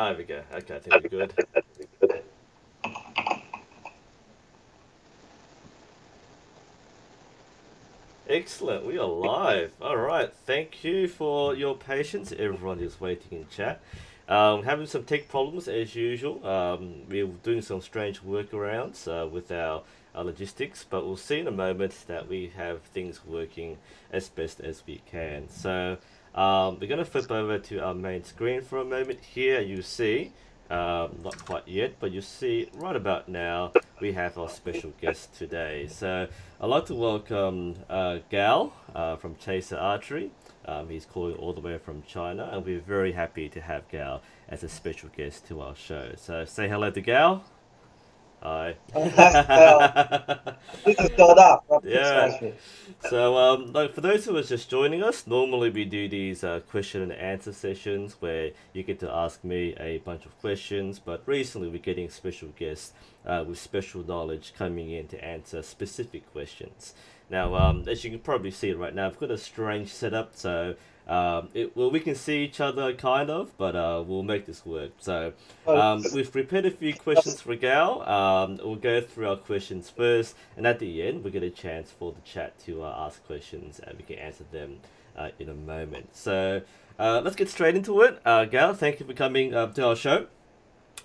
Ah, there we go. Okay, I think we're good. Excellent. We are live. All right. Thank you for your patience. Everyone is waiting in chat. Um, having some tech problems as usual. Um, we're doing some strange workarounds uh, with our, our logistics, but we'll see in a moment that we have things working as best as we can. So um, we're going to flip over to our main screen for a moment. Here you see um, not quite yet, but you see right about now we have our special guest today. So I'd like to welcome uh, Gao uh, from Chaser Archery. Um, he's calling all the way from China, and we're very happy to have Gao as a special guest to our show. So say hello to Gao. Hi. this is Gao Da from Yeah. So, um, like for those who are just joining us, normally we do these uh, question and answer sessions where you get to ask me a bunch of questions. But recently, we're getting special guests uh, with special knowledge coming in to answer specific questions. Now, um, as you can probably see right now, I've got a strange setup, so um, it, well, we can see each other kind of, but uh, we'll make this work. So um, we've prepared a few questions for Gao. Um, we'll go through our questions first, and at the end, we get a chance for the chat to uh, ask questions, and we can answer them uh, in a moment. So uh, let's get straight into it. Uh, Gao, thank you for coming uh, to our show.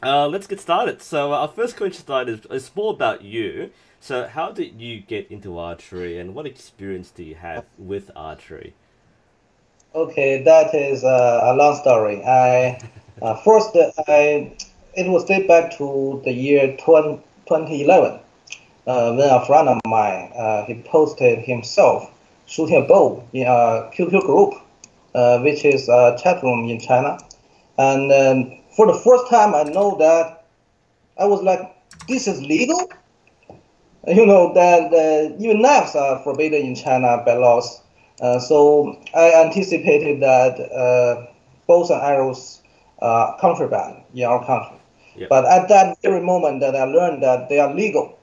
Uh, let's get started. So our first question tonight is, is more about you. So how did you get into archery, and what experience do you have with archery? Okay, that is uh, a long story. I uh, first I it was date back to the year 20, 2011 uh, when a friend of mine uh, he posted himself shooting a bow in a QQ group, uh, which is a chat room in China, and um, for the first time I know that I was like, this is legal. You know that uh, even knives are forbidden in China by laws. Uh, so I anticipated that uh, bows and arrows are contraband in our country. Yep. But at that very moment that I learned that they are legal.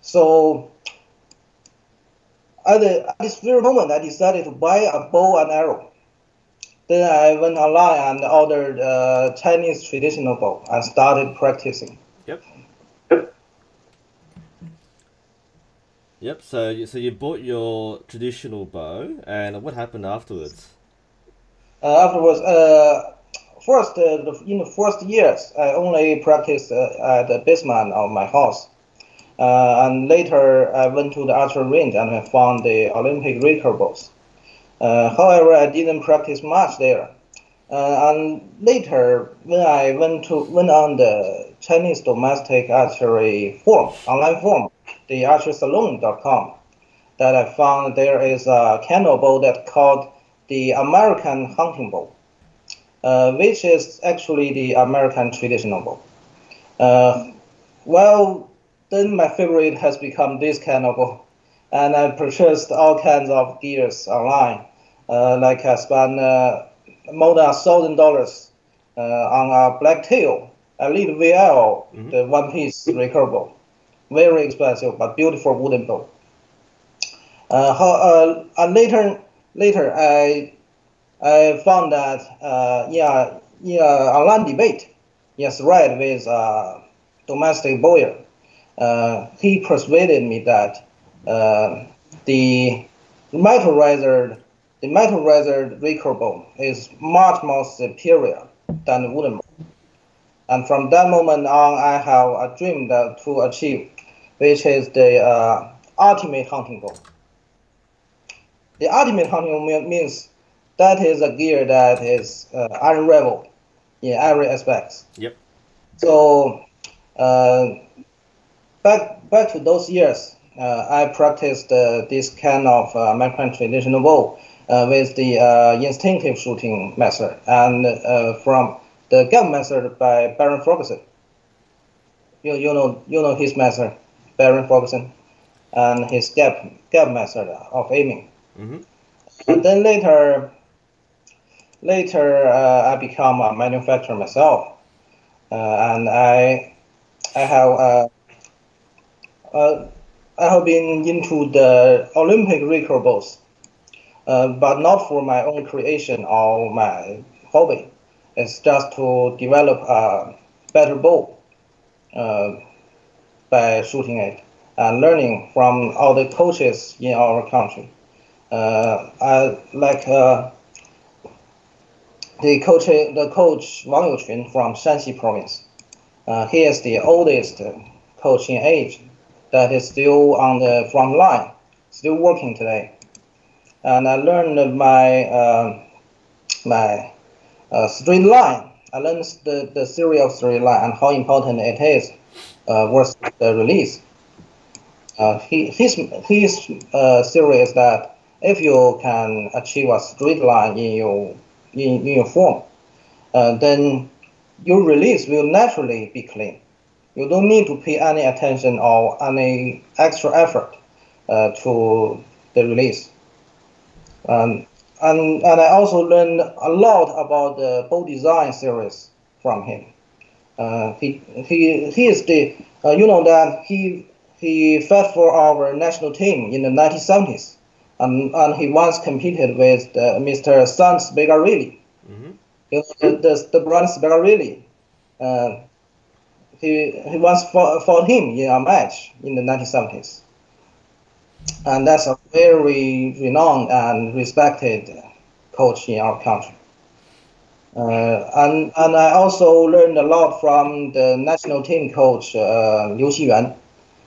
So at, the, at this very moment, I decided to buy a bow and arrow. Then I went online and ordered a Chinese traditional bow and started practicing. Yep. So you- so you bought your traditional bow, and what happened afterwards? Uh, afterwards, uh, first uh, in the first years, I only practiced uh, at the basement of my house, uh, and later I went to the archery range and I found the Olympic recurve bows. Uh, however, I didn't practice much there. And later, when I went to went on the Chinese domestic archery form online forum, the archerysalon.com, that I found there is a candle bow that called the American hunting bow, uh, which is actually the American traditional bow. Uh, well, then my favorite has become this kind of bow, and I purchased all kinds of gears online. Uh, like I spent uh, more than a thousand dollars uh, on a black tail, a elite VL, Mhm. the one-piece recurve bow. Very expensive but beautiful wooden bow. Uh, how, uh, and later, later I, I found that uh, yeah, yeah, online debate, yes, right, with uh, domestic bowyer, uh, he persuaded me that uh, the metal riser, the metal riser recurve bow is much more superior than the wooden bow. And from that moment on, I have a dream that to achieve, which is the uh, ultimate hunting bow. The ultimate hunting me- means that is a gear that is uh, unrivaled in every aspect. Yep. So uh, back back to those years, uh, I practiced uh, this kind of uh, American traditional bow uh, with the uh, instinctive shooting method and uh, from the gap method by Byron Ferguson. You, you know you know his method, Byron Ferguson, and his gap gap method of aiming. Mm-hmm. And then later, later uh, I become a manufacturer myself, uh, and I, I have, uh, uh, I have been into the Olympic recurve bows, uh, but not for my own creation or my hobby. It's just to develop a better bow uh, by shooting it and learning from all the coaches in our country. Uh, I like uh, the coach, the coach Wang Youqun from Shanxi province. Uh, he is the oldest coach in age that is still on the front line, still working today. And I learned my uh, my uh, straight line. I learned the, the theory of straight line and how important it is versus the release. Uh, he, his his uh, theory is that if you can achieve a straight line in your in, in your form, uh, then your release will naturally be clean. You don't need to pay any attention or any extra effort uh, to the release. Um, and, and I also learned a lot about the bow design series from him. Uh, he, he, he is the, uh, you know that he, he fought for our national team in the 1970s. Um, and he once competed with uh, Mr. Sante Spigarelli. Mm-hmm. The, the, the brand Spigarelli. Uh, he, he once fought, fought him in a match in the 1970s. And that's a very renowned and respected coach in our country. Uh, and, and I also learned a lot from the national team coach, uh, Liu Xiyuan.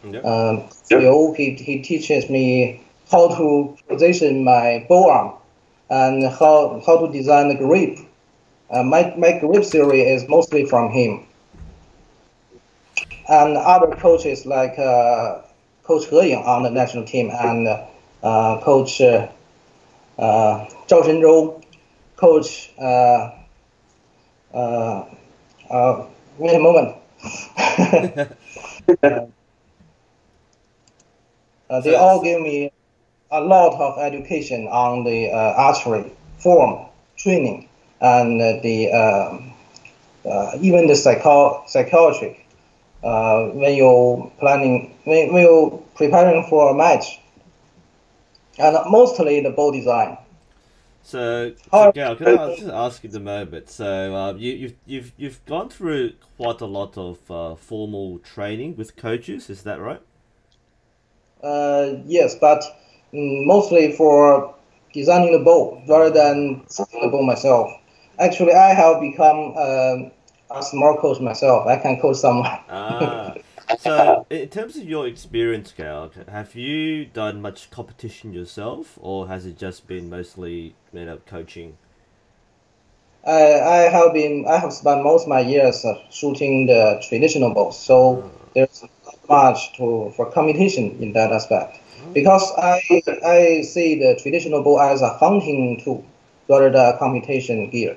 Yep. Um, Liu, he, he teaches me how to position my bow arm and how, how to design the grip. Uh, my, my grip theory is mostly from him and other coaches like uh, Coach He Ying on the national team and uh, Coach uh, Zhao Shenzhou, Coach. Uh, uh, wait a moment. uh, they all give me a lot of education on the uh, archery form training and the um, uh, even the psycho psychiatric uh, when you're planning, when, when you're preparing for a match, and mostly the bow design. So, so Gao, can I just ask you the moment? So, um, you, you've you've you've gone through quite a lot of uh, formal training with coaches. Is that right? Uh, yes, but mm, mostly for designing the bow rather than the bow myself. Actually, I have become uh, a small coach myself. I can coach someone. ah. So, in terms of your experience, Gao, have you done much competition yourself, or has it just been mostly you up coaching? I, I have been I have spent most of my years uh, shooting the traditional bows, so oh. there's not much to for competition in that aspect. Oh. Because I I see the traditional bow as a hunting tool rather than a competition gear.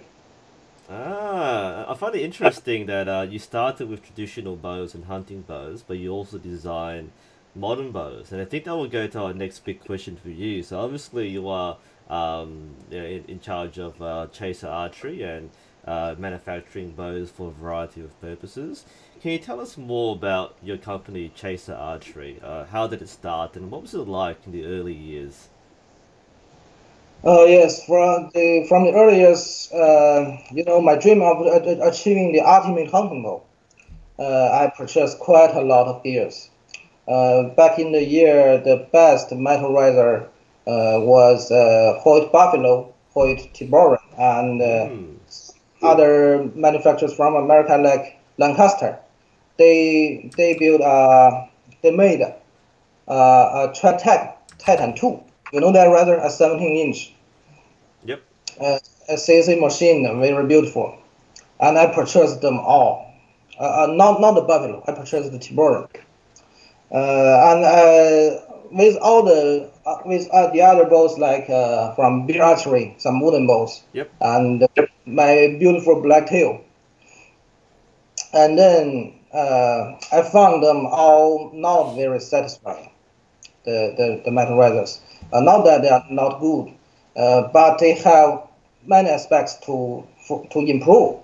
Ah, I find it interesting that uh, you started with traditional bows and hunting bows, but you also design modern bows. And I think that will go to our next big question for you. So obviously you are um, in, in charge of uh, Chaser Archery and uh, manufacturing bows for a variety of purposes. Can you tell us more about your company, Chaser Archery? Uh, how did it start and what was it like in the early years? Uh, yes, from the from the earliest, uh, you know, my dream of achieving the ultimate hunting bow, uh, I purchased quite a lot of gears. Uh, back in the year, the best metal riser uh, was uh, Hoyt Buffalo, Hoyt Tiburon, and mm. other manufacturers from America like Lancaster. They they built uh, they made uh, a Tradtech Titan 2 you know that rather a 17 inch. Yep. Uh, a CNC machine, very beautiful, and I purchased them all. Uh, uh, not not the Buffalo. I purchased the Tiburon. Uh, and uh, with all the uh, with uh, the other bows like uh, from Bear Archery, some wooden bows. Yep. And my beautiful black tail. And then uh, I found them all not very satisfying. The the, the metal risers. Not that they are not good, but they have many aspects to for, to improve.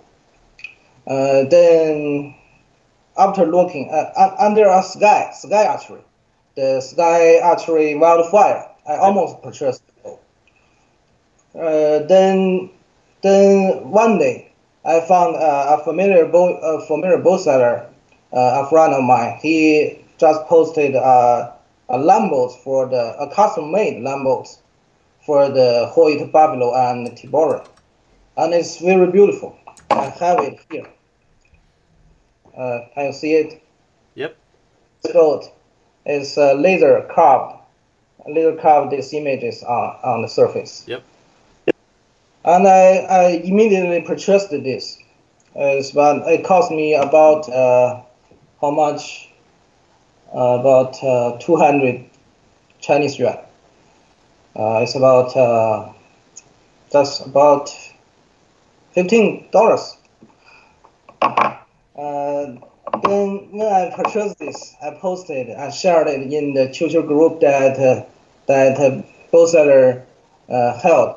Uh, then, after looking under a sky sky archery, the sky archery wildfire, I almost purchased. Uh, then, then one day, I found uh, a familiar bow, a familiar bow seller, uh, a friend of mine. He just posted uh, a limb bolts for the a custom-made limb bolts for the Hoyt Buffalo and Tiburon, and it's very beautiful. I have it here. Uh, can you see it? Yep. Boat is uh, laser carved, laser carved these images on, on the surface. Yep. And I, I immediately purchased this. It's about, it cost me about uh, how much? Uh, about uh, 200 Chinese yuan. Uh, it's about uh, that's about fifteen dollars. Uh, then when I purchased this, I posted and shared it in the tutor group that uh, that uh, both seller uh, held.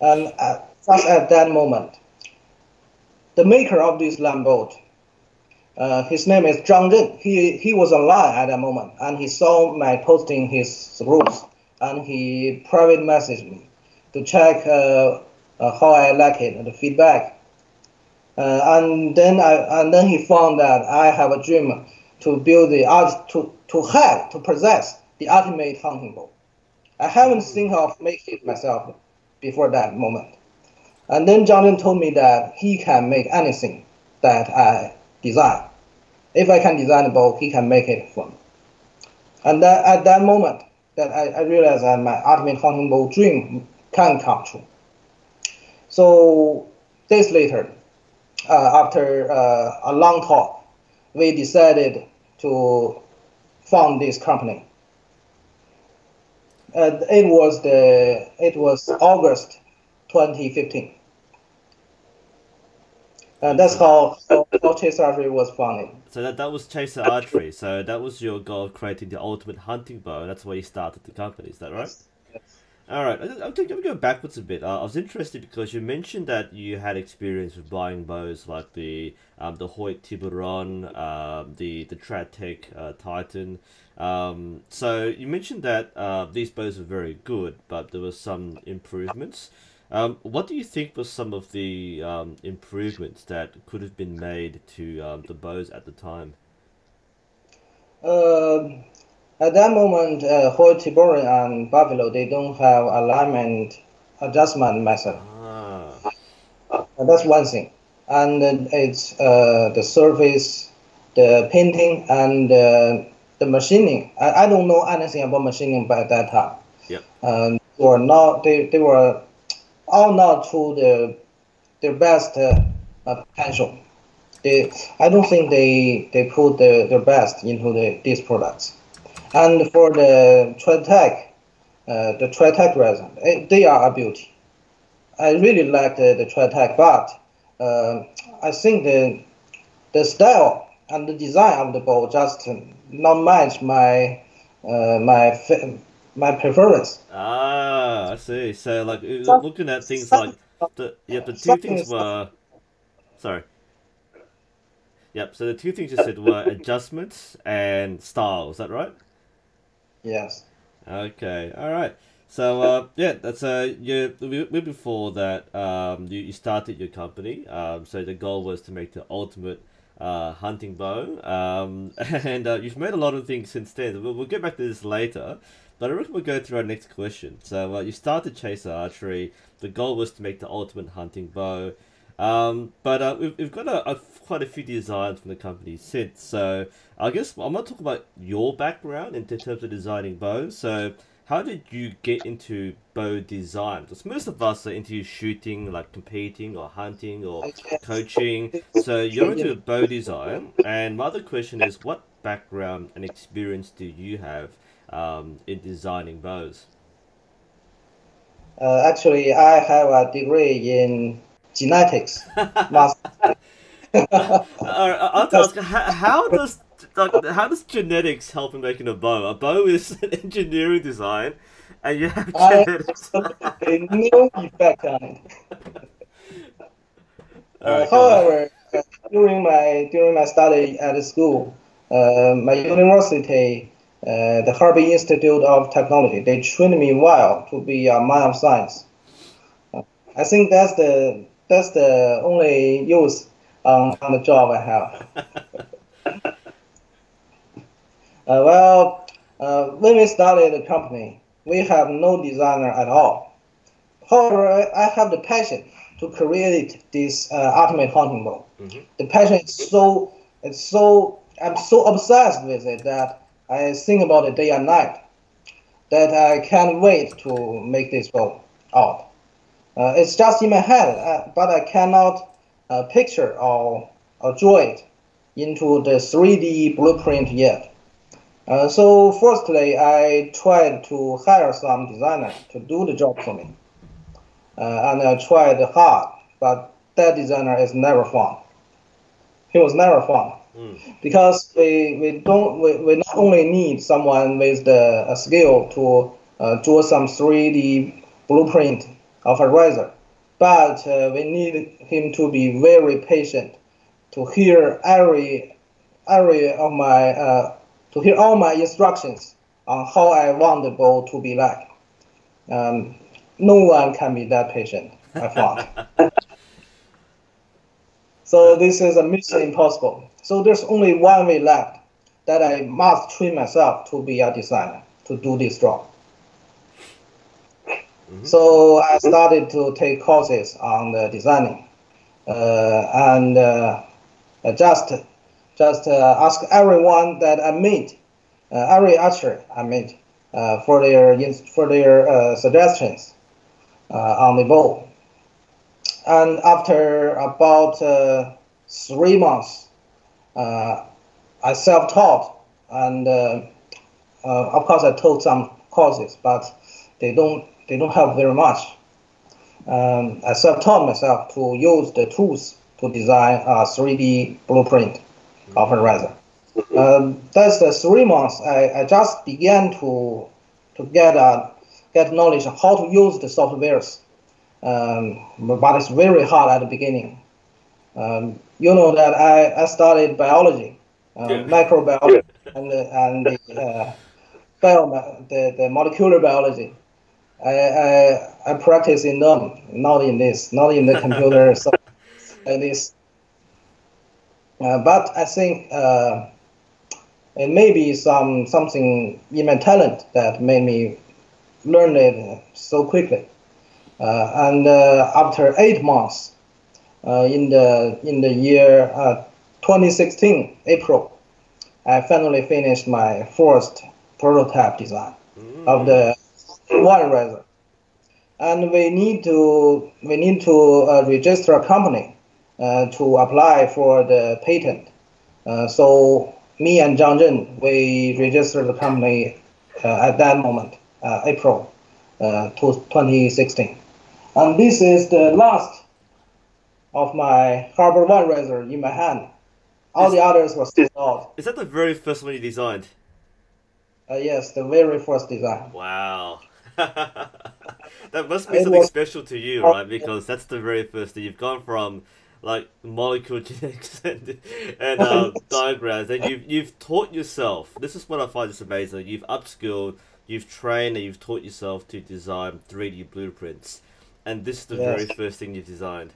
And just at that moment, the maker of this lamp uh, his name is Zhang Zhen. He he was online at that moment, and he saw my posting his rules, and he private messaged me to check uh, uh, how I like it, and the feedback. Uh, and then I and then he found that I have a dream to build the art to to have to possess the ultimate hunting bow. I haven't think of making it myself before that moment. And then Zhang Zhen told me that he can make anything that I design. If I can design a bow, he can make it for me. And that, at that moment, that I, I realized that my ultimate hunting bow dream can come true. So days later, uh, after uh, a long talk, we decided to found this company. Uh, it was the it was August 2015. And that's how, how, how Chase Archery was founded. So that, that was Chaser Archery. So that was your goal of creating the ultimate hunting bow. That's why you started the company. Is that right? Yes. All right. I'm going to go backwards a bit. Uh, I was interested because you mentioned that you had experience with buying bows like the um, the Hoyt Tiburon, um, the the Tradtech uh, Titan. Um, so you mentioned that uh, these bows were very good, but there were some improvements. Um, what do you think were some of the um, improvements that could have been made to um, the bows at the time? Um, at that moment, uh, Tiburon and Buffalo, they don't have alignment adjustment method. Ah, Uh, that's one thing. And it's uh, the surface, the painting, and uh, the machining. I, I don't know anything about machining by that time. Yep. Um, were not they, they were all not to the their best uh, potential. They, I don't think they they put the, their best into the, these products. And for the Tradtech, uh, the Tradtech resin, eh, they are a beauty. I really like the, the Tradtech, but uh, I think the the style and the design of the bow just not match my uh, my my preference. ah, I see. So like uh, Some- looking at things some- like the yeah the two things were sorry. Yep. So the two things you said were adjustments and style. Is that right? Yes. Okay, all right. So uh, yeah, that's uh, you. we- we- Before that, um, you, you started your company. Um, so the goal was to make the ultimate uh, hunting bow. Um, and uh, you've made a lot of things since then. We'll, we'll get back to this later. But I reckon we'll go through our next question. So uh, you started Chaser Archery. The goal was to make the ultimate hunting bow. Um, but uh, we've, we've got a, a quite a few designs from the company since. So I guess I'm going to talk about your background in terms of designing bows. So how did you get into bow design? Because most of us are into shooting, like competing or hunting or coaching. So you're into bow design. And my other question is, what background and experience do you have um, in designing bows? Uh, actually, I have a degree in genetics. Uh, I have to ask, how, how does like, how does genetics help in making a bow? A bow is an engineering design, and you have I genetics. new effect on it. Uh, Alright, however, during my during my study at school, uh, my university, uh, the Harbin Institute of Technology, they trained me well to be a man of science. Uh, I think that's the that's the only use on, on the job I have. uh, well, uh, when we started the company, we have no designer at all. However, I, have the passion to create this uh, ultimate hunting bow. Mhm. The passion is so it's so I'm so obsessed with it that I think about it day and night. That I can't wait to make this bow out. Uh, it's just in my head, uh, but I cannot uh, picture or, or draw it into the 3D blueprint yet. Uh, so firstly, I tried to hire some designer to do the job for me. Uh, and I tried hard, but that designer is never found. He was never found Mm. because we, we don't we, we not only need someone with the uh, skill to uh, draw some 3D blueprint of a riser, but uh, we need him to be very patient to hear every every of my uh, to hear all my instructions on how I want the bow to be like. Um, no one can be that patient. I found. So this is a mission impossible. So there's only one way left that I must train myself to be a designer to do this job. So I started to take courses on the designing, uh, and uh, just just uh, ask everyone that I meet, uh, every archer I meet, uh, for their for their uh, suggestions uh, on the bow. And after about uh, three months, I self-taught, and uh, uh, of course I took some courses, but they don't they don't help very much. Um, I self-taught myself to use the tools to design a 3D blueprint of a riser. Um, that's the three months. I, I just began to to get uh, get knowledge of how to use the softwares, um, but it's very hard at the beginning. Um, you know that I, I studied biology, uh, Yeah. microbiology, and and the, uh, bio, the, the molecular biology. I, I, I practice in them, not in this, not in the computer so, like this. Uh, but I think uh, it may be some something in my talent that made me learn it so quickly. Uh, and uh, after eight months, uh, in the in the year uh, 2016 April, I finally finished my first prototype design of the one riser. And we need to we need to uh, register a company uh, to apply for the patent. Uh, so me and Zhang Zhen, we registered the company uh, at that moment, uh, April uh, to 2016. And this is the last of my Halberd One riser in my hand. All the others were still out. Is that the very first one you designed? Uh, yes, the very first design. Wow. that must be It something was- special to you, right? Because that's the very first thing you've gone from like molecule genetics and, and um, diagrams, and you've you've taught yourself. This is what I find is amazing. You've upskilled, you've trained, and you've taught yourself to design three D blueprints, and this is the Yes. very first thing you've designed.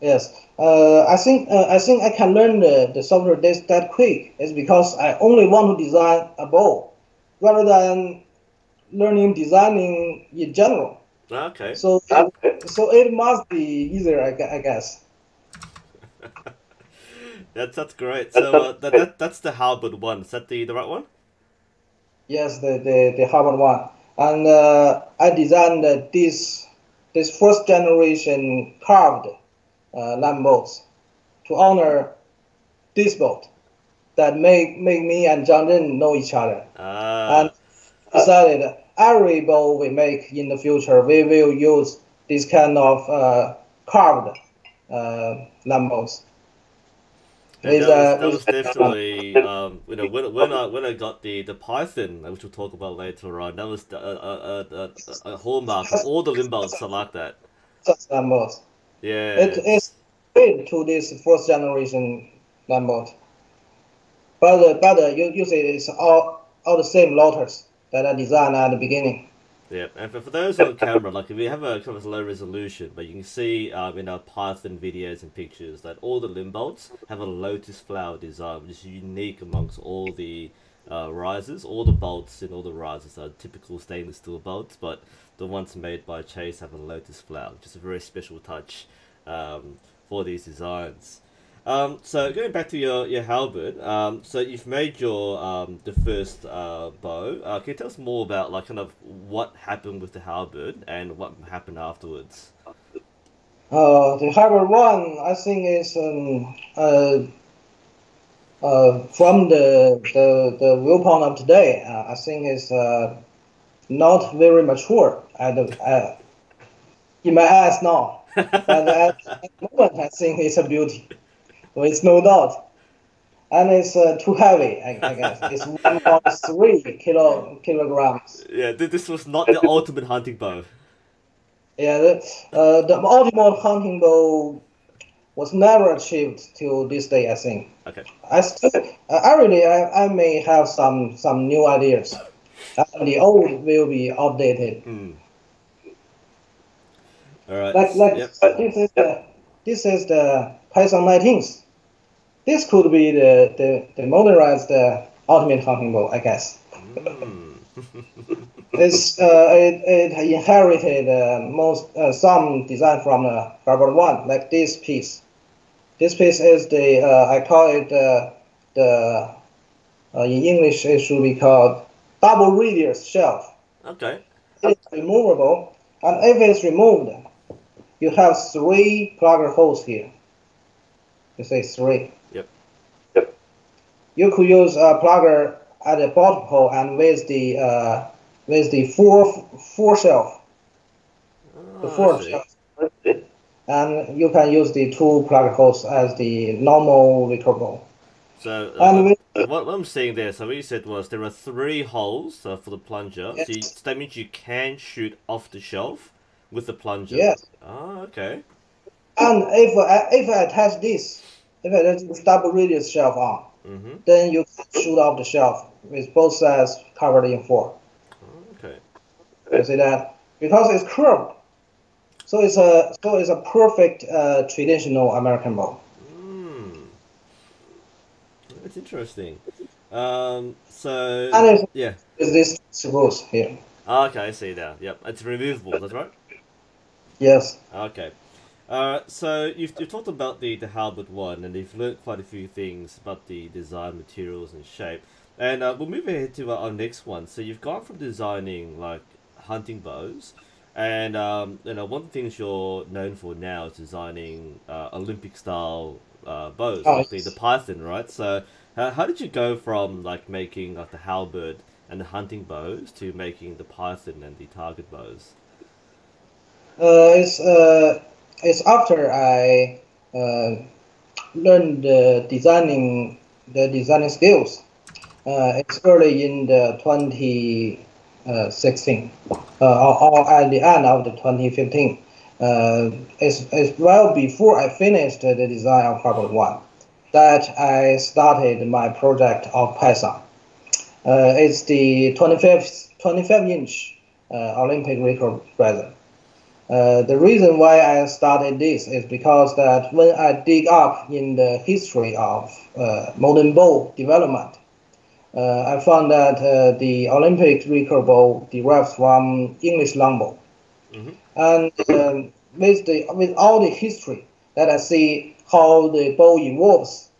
Yes, uh, I think uh, I think I can learn the, the software this that quick. It's because I only want to design a bow, rather than learning designing in general. Okay. So so it must be easier, I, I guess. That's that's great. So uh, that, that that's the Halberd one. Is that the the right one? Yes, the the, the Halberd one, and uh, I designed this this first generation carved uh, limb bolts to honor this boat that make make me and Zhang Zhen know each other. Ah. and decided every boat we make in the future, we will use this kind of uh, carved uh. Yeah, With, that, was, uh, that was definitely um, you know when, when I when I got the the Python which we'll talk about later on that was a, a, a, a hallmark of all the limb bolts are like that lamps. Yeah It is fit to this first generation lamp. But uh, but uh, you you see it's all all the same lotters that I designed at the beginning. Yeah, and for, for those on camera, like if we have a kind of low resolution, but you can see um, in our Python videos and pictures that all the limb bolts have a lotus flower design, which is unique amongst all the uh, risers. All the bolts in all the risers are typical stainless steel bolts, but the ones made by Chase have a lotus flower, is a very special touch um, for these designs. Um, so going back to your, your halberd, um, so you've made your um, the first uh, bow. Uh, can you tell us more about like kind of what happened with the halberd and what happened afterwards? Uh, the halberd one, I think is um, uh, uh, from the, the the viewpoint of today. Uh, I think is not very mature at, uh, in my eyes now. but at, at the moment, I think it's a beauty with no doubt. And it's uh, too heavy, I, I guess. It's 1.3 kilo, kilograms. Yeah, this was not the ultimate hunting bow. Yeah, the, uh, the ultimate hunting bow was never achieved till this day, I think. Okay. I still, uh, I really, I, I may have some some new ideas. And the old will be updated. Mm. All right. Like, like yep. this is the this is the Python 19th this could be the, the, the modernized uh, ultimate hunting bow, I guess. Mm. it's uh, it, it inherited uh, most uh, some design from the Halberd One, like this piece. This piece is the uh, I call it uh, the uh, in English it should be called double radius shelf. Okay. It's removable, and if it's removed, you have three plugger holes here. You say three. Yep. Yep. You could use a plugger at the bottom hole and with the uh, with the four four shelf, the four shelf, and you can use the two plugger holes as the normal recurve bow. So And uh, with, what, what I'm seeing there, so what you said was there are three holes uh, for the plunger. So, you, so that means you can shoot off the shelf with the plunger. Yes. Oh, okay. and if I, if I attach this, if I attach this double radius shelf on, Mm-hmm. then you can shoot off the shelf with both sides covered in four. Okay. You see that? Because it's curved. So it's a so it's a perfect uh, traditional American bow. Interesting. Um, so yeah. with this screws here. Ah, okay, I see now. Yep, it's removable. That's right. Yes. Okay. Uh, so you've, you've talked about the, the halberd one, and you've learned quite a few things about the design materials and shape. And uh, we'll move ahead to our, our next one. So you've gone from designing like hunting bows, and um, you know one of the things you're known for now is designing uh, Olympic style uh, bows, Oh, like the, the Python, right? So uh, how did you go from like making like the halberd and the hunting bows to making the Python and the target bows? Uh, it's uh, it's after I uh, learned the designing the designing skills. Uh, it's early in the 2016, uh, or, or at the end of the 2015. Uh, it's, it's well before I finished the design of Halberd One that I started my project of Python. Uh, it's the 25 25 inch uh, Olympic record present. Uh, the reason why I started this is because that when I dig up in the history of uh, modern bow development, uh, I found that uh, the Olympic recurve bow derives from English longbow, Mhm. and um, with the with all the history that I see how the bow evolves,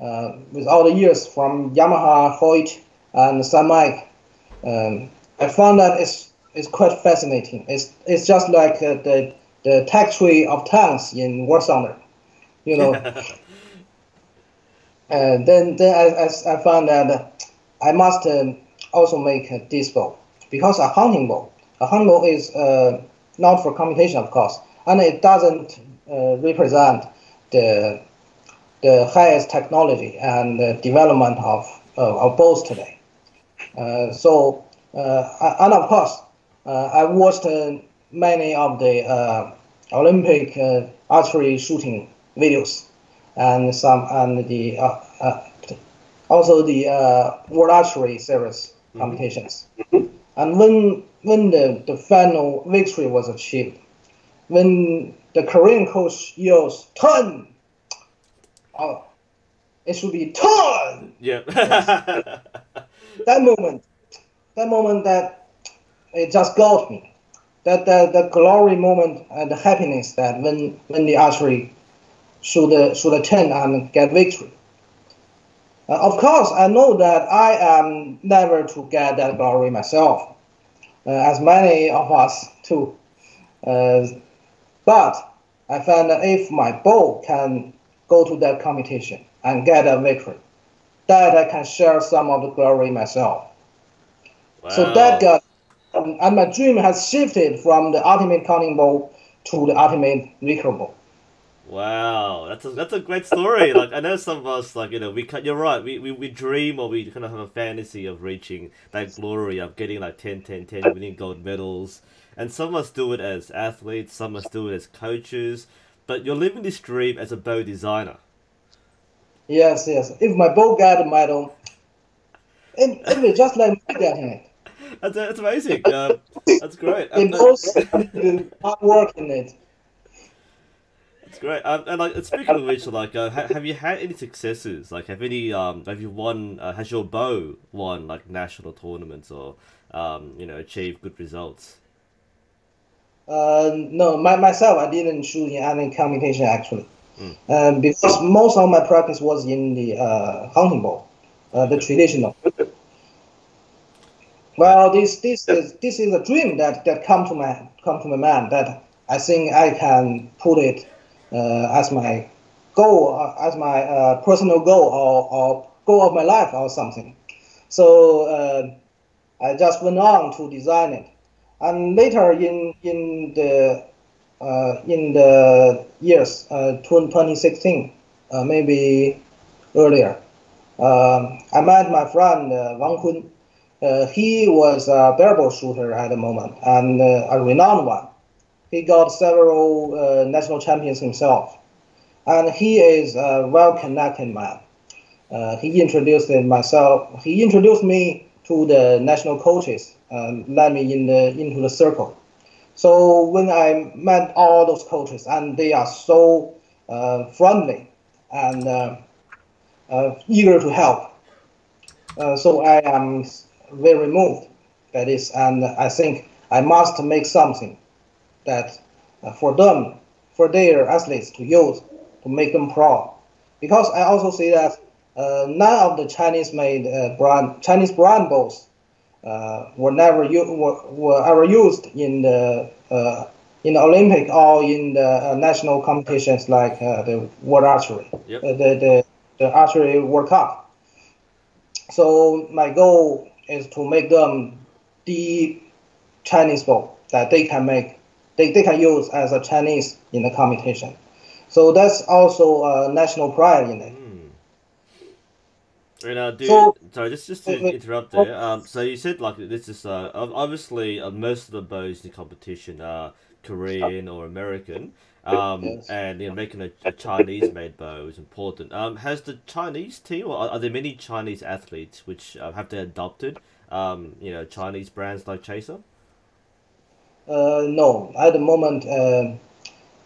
uh, with all the years from Yamaha, Hoyt, and Samick, um, I found that it's it's quite fascinating. It's it's just like uh, the the tech tree of tanks in War Thunder, you know. and then then I, I, I found that I must um, also make a this bow because a hunting bow a hunting bow is uh, not for computation of course, and it doesn't uh, represent the the highest technology and uh, development of uh, of bows today. Uh, so uh, and of course, uh, I watched uh, many of the uh, Olympic uh, archery shooting videos, and some and the uh, uh, also the uh, World Archery Series competitions. And when when the, the final victory was achieved, when the Korean coach yells "turn," oh, it should be "turn." Yeah. that moment, that moment that it just got me. That the, the glory moment and the happiness that when when the archery should should turn and get victory. Uh, of course, I know that I am never to get that glory myself, uh, as many of us too. Uh, but I find that if my bow can go to that competition and get a victory, that I can share some of the glory myself. Wow. So that got, um, and my dream has shifted from the ultimate counting bow to the ultimate recurve bow. Wow, that's a, that's a great story. Like I know some of us, like you know, we you're right. We, we, we dream or we kind of have a fantasy of reaching that glory of getting like 10, 10, 10, winning gold medals. And some of us do it as athletes, some of us do it as coaches. But you're living this dream as a bow designer. Yes, yes. If my bow got a medal, it will just like me getting it. That's, that's amazing. Um, that's great. It goes hard work in it. It's great. Um, and like speaking of which, like, uh, ha- have you had any successes? Like, have any um, have you won? Uh, has your bow won like national tournaments or um, you know, achieved good results? Uh, no, my, myself, I didn't shoot in any competition actually, mm. um, because most of my practice was in the uh, hunting ball, uh, the traditional. Well, this this is this is a dream that that come to my come to my mind that I think I can put it uh, as my goal, uh, as my uh, personal goal or, or goal of my life or something. So I just went on to design it, and later in in the uh, in the years uh, 2016, uh, maybe earlier, um, I met my friend Wang Kun. Uh, he was a barrel shooter at the moment and uh, a renowned one. He got several uh, national champions himself, and he is a well-connected man. Uh, he introduced myself. He introduced me to the national coaches, and led me in the into the circle. So when I met all those coaches, and they are so uh, friendly and uh, uh, eager to help, uh, so I am very moved by this, and I think I must make something that uh, for them, for their athletes to use to make them proud. Because I also see that uh, none of the Chinese-made uh, brand Chinese brand bows uh, were never were, were ever used in the uh, in the Olympic or in the uh, national competitions like the World Archery, yep. the, the the Archery World Cup. So my goal is to make them the Chinese bow that they can make they, they can use as a Chinese in the competition. So that's also a national pride in it. And, uh, do, so, sorry, just just to interrupt there. Um, so you said like this is uh, obviously uh, most of the bows in the competition are Korean or American. Um, yes. and you know, making a, a Chinese-made bow is important. Um, has the Chinese team, or are, are there many Chinese athletes which uh, have they adopted, um, you know, Chinese brands like Chaser? Uh, no, at the moment, uh,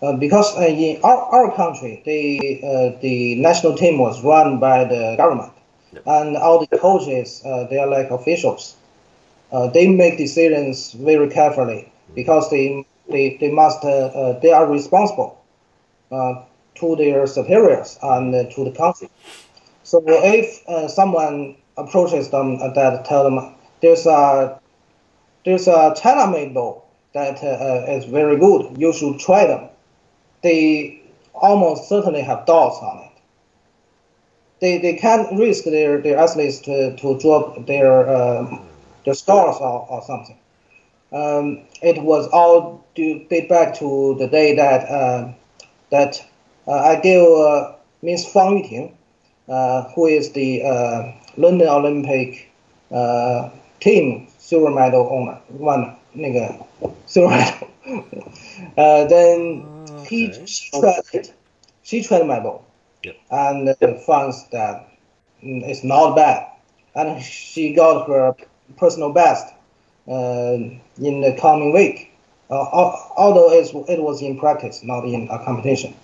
uh, because in our, our country, the the national team was run by the government, and all the coaches uh, they are like officials. Uh, they make decisions very carefully because they they, they must uh, they are responsible to their superiors and to the country. So if uh, someone approaches them that tell them there's a there's a China-made bow that uh, is very good. You should try them. They almost certainly have doubts on it. They, they can't risk their, their athletes to, to drop their uh, their scores or, or something. Um, it was all due date back to the day that uh, that uh, I gave uh, Miss Fang Yuting, uh, who is the uh, London Olympic uh, team silver medal owner, one 那个 silver uh, then oh, okay. he she tried it. She tried my bow, and found that mm, it's not bad, and she got her personal best uh, in the coming week. Uh, although it was in practice, not in a competition.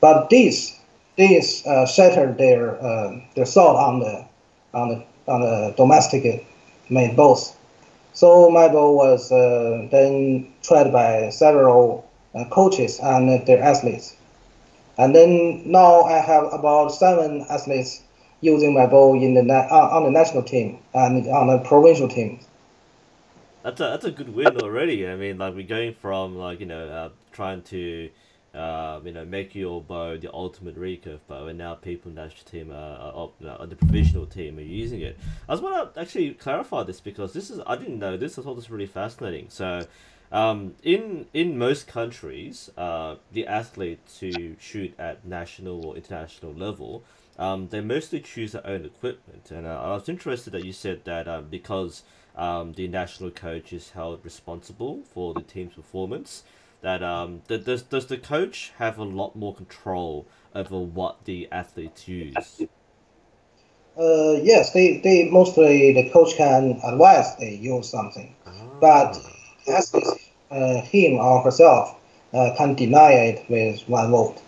But this this uh, shattered their uh, their thought on the on the on the domestic made bows. So my bow was uh, then tried by several uh, coaches and their athletes. And then now I have about seven athletes using my bow in the on the national team and on the provincial team that's a that's a good win already. I mean, like we're going from like you know uh, trying to. Uh, you know, make your bow the ultimate recurve bow, and now people in the national team are, are, are, the provisional team are using it. I just want to actually clarify this because this is I didn't know this. I thought this was really fascinating. So, um, in in most countries, uh, the athletes who shoot at national or international level, um, they mostly choose their own equipment. And uh, I was interested that you said that um, because um, the national coach is held responsible for the team's performance. That um, that does does the coach have a lot more control over what the athletes use? Uh, yes, they, they mostly the coach can advise they use something, ah. but athletes, uh, him or herself, uh, can deny it with one vote.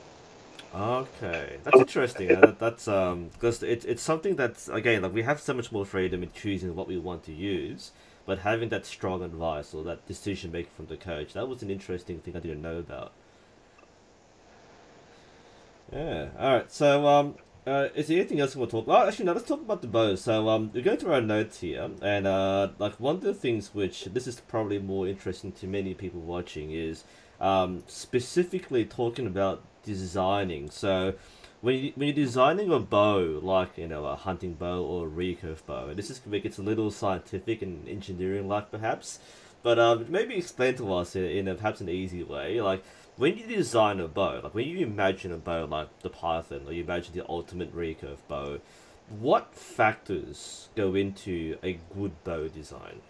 Okay, that's interesting. Uh, that, that's um because it's it's something that's again like we have so much more freedom in choosing what we want to use, but having that strong advice or that decision making from the coach that was an interesting thing I didn't know about. Yeah. All right. So um. Uh, is there anything else we want to talk about? Oh, actually, no, let's talk about the bow. So, um, we're going through our notes here, and, uh, like, one of the things which, this is probably more interesting to many people watching, is, um, specifically talking about designing. So when you, when you're designing a bow, like you know a hunting bow or a recurve bow, this is it gets a little scientific and engineering like perhaps, but um, maybe explain to us in, in a, perhaps an easy way, like when you design a bow, like when you imagine a bow like the Python or you imagine the ultimate recurve bow, what factors go into a good bow design?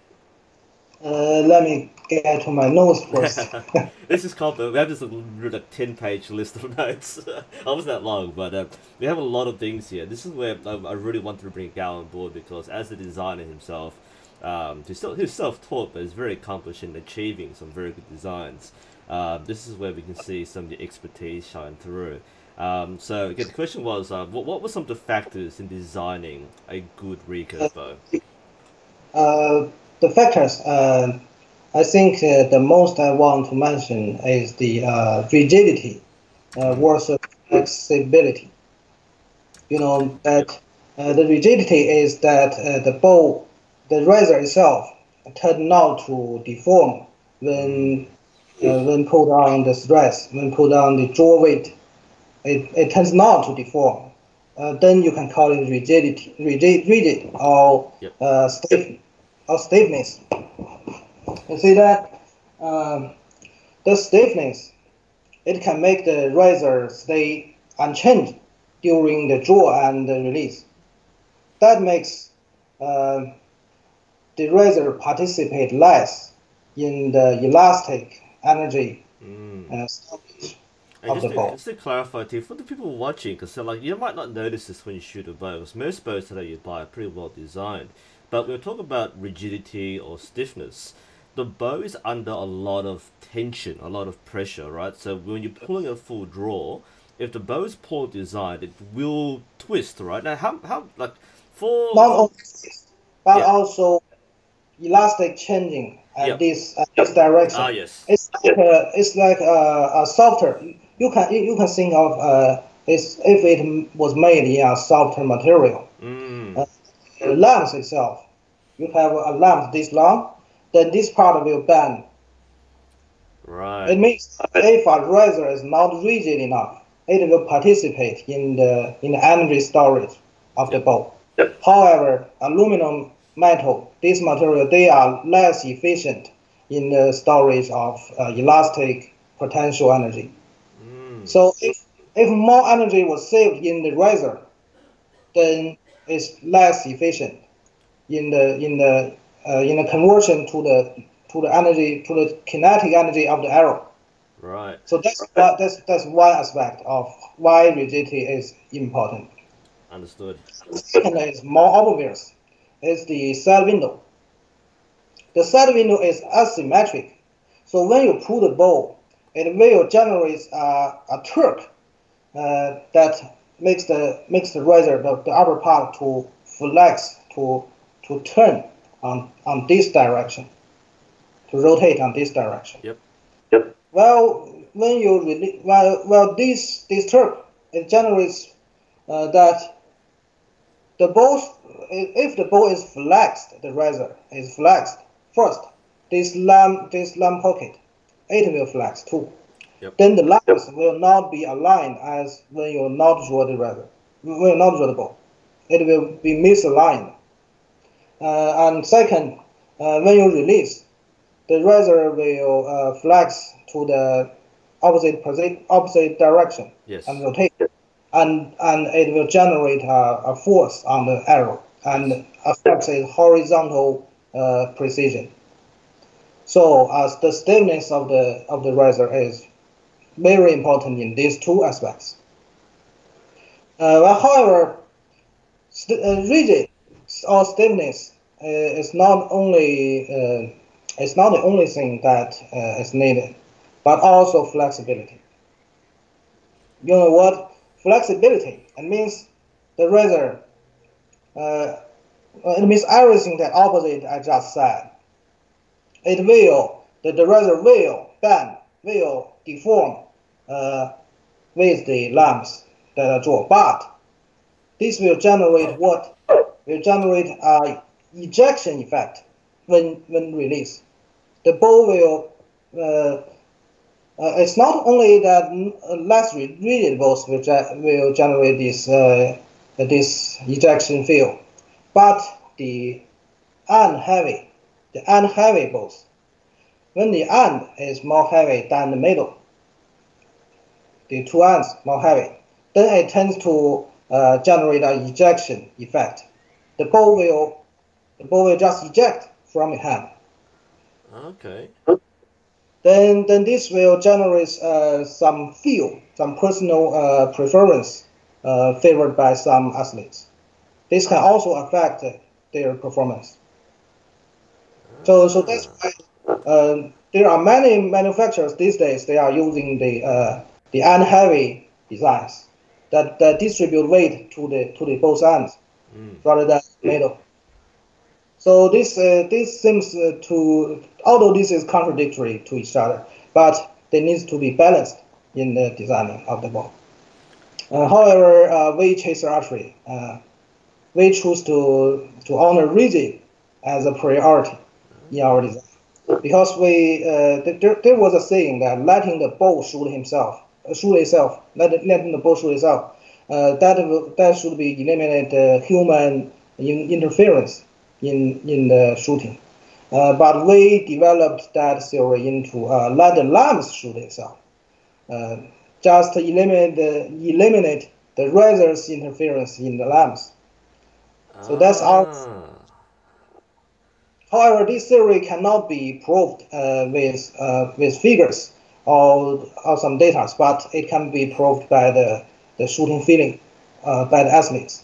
Uh, let me get to my notes first. this is complicated. We have this like ten page list of notes. I wasn't that long, but uh, we have a lot of things here. This is where I, I really wanted to bring Gao on board because as the designer himself, um, he's, still, he's self-taught, but he's very accomplished in achieving some very good designs. Uh, this is where we can see some of the expertise shine through. Um, so again, the question was, uh, what, what were some of the factors in designing a good recurve bow? Uh, the factors, uh, I think uh, the most I want to mention is the uh, rigidity versus flexibility. You know that the rigidity is that the bow, the razor itself, tend not to deform when when put on the stress, when put on the draw weight. It, it tends not to deform. then you can call it rigidity, rigid, rigid or yep. stiff of stiffness. You see that um, the stiffness it can make the razor stay unchanged during the draw and the release. That makes uh, the razor participate less in the elastic energy mm. uh, and just to, just to, clarify too, for the people watching, because like you might not notice this when you shoot a bow, because most bows that you buy are pretty well designed. But we're talking about rigidity or stiffness. The bow is under a lot of tension, a lot of pressure, right? So when you're pulling a full draw, if the bow is poorly designed, it will twist, right? Now, how, how like, for... Only but yeah. also elastic changing at yep. this at this direction. Ah, yes. It's like a, it's like a, a softer. You can you can think of uh, it's if it was made in a softer material. Mm. Uh, the length itself. You have a length this long, then this part will bend. Right. It means if a razor is not rigid enough, it will participate in the in the energy storage of the bow. Yep. However, aluminum metal, this material, they are less efficient in the storage of uh, elastic potential energy. Mm. So if, if more energy was saved in the razor, then it's less efficient in the in the uh, in the conversion to the to the energy to the kinetic energy of the arrow. Right. So that's that's that's one aspect of why rigidity is important. Understood. The Second is more obvious is the sight window. the side window is asymmetric. So when you pull the bow, it will generate uh, a torque uh, that makes the makes the riser the, the upper part to flex to to turn on on this direction, to rotate on this direction. Yep. Yep. Well, when you really well well this this torque it generates uh, that the bow if the bow is flexed, the riser is flexed first. This lamp this lamp pocket, it will flex too. Yep. Then the lamps will not be aligned as when you not draw the riser, when you not draw the bow. It will be misaligned. Uh, and second, uh, when you release, the riser will uh, flex to the opposite position, opposite direction Yes. and rotate, and and it will generate a, a force on the arrow and affects its horizontal uh, precision. So, as the stiffness of the of the riser is very important in these two aspects. Uh, well, however, st- uh, rigid or stiffness uh, is not only uh, it's not the only thing that uh, is needed, but also flexibility. You know what? Flexibility. It means the razor. Uh, it means everything that opposite I just said. It will the, the razor will bend, will deform uh, with the lamps that are drawn, but this will generate what? Will generate a ejection effect when when released. The ball will. Uh, uh, it's not only that uh, less rigid bows will, will generate this uh, this ejection field, but the unheavy, the unheavy bows, when the end is more heavy than the middle, the two ends more heavy, then it tends to uh, generate an ejection effect. The ball will the bow will just eject from your hand. Okay. Then then this will generate uh, some feel, some personal uh, preference uh, favored by some athletes. This can also affect their performance. So so that's why uh, there are many manufacturers these days. They are using the uh, the unheavy designs that, that distribute weight to the to the both ends Mm. rather than middle. So this uh, this seems uh, to although this is contradictory to each other, but they need to be balanced in the designing of the ball. Uh, however, we chaser archery, we choose to to honor rigid as a priority in our design because we uh, there, there was a saying that letting the bow shoot himself, uh, shoot itself, let letting the bow shoot itself, uh, that that should be eliminate uh, human in, interference in in the shooting. Uh, but we developed that theory into uh, let the lambs shoot itself. Uh, just eliminate the eliminate the razor's interference in the lambs. So that's our- Ah. However, this theory cannot be proved uh, with uh, with figures or, or some data, but it can be proved by the, the shooting feeling uh, by the athletes.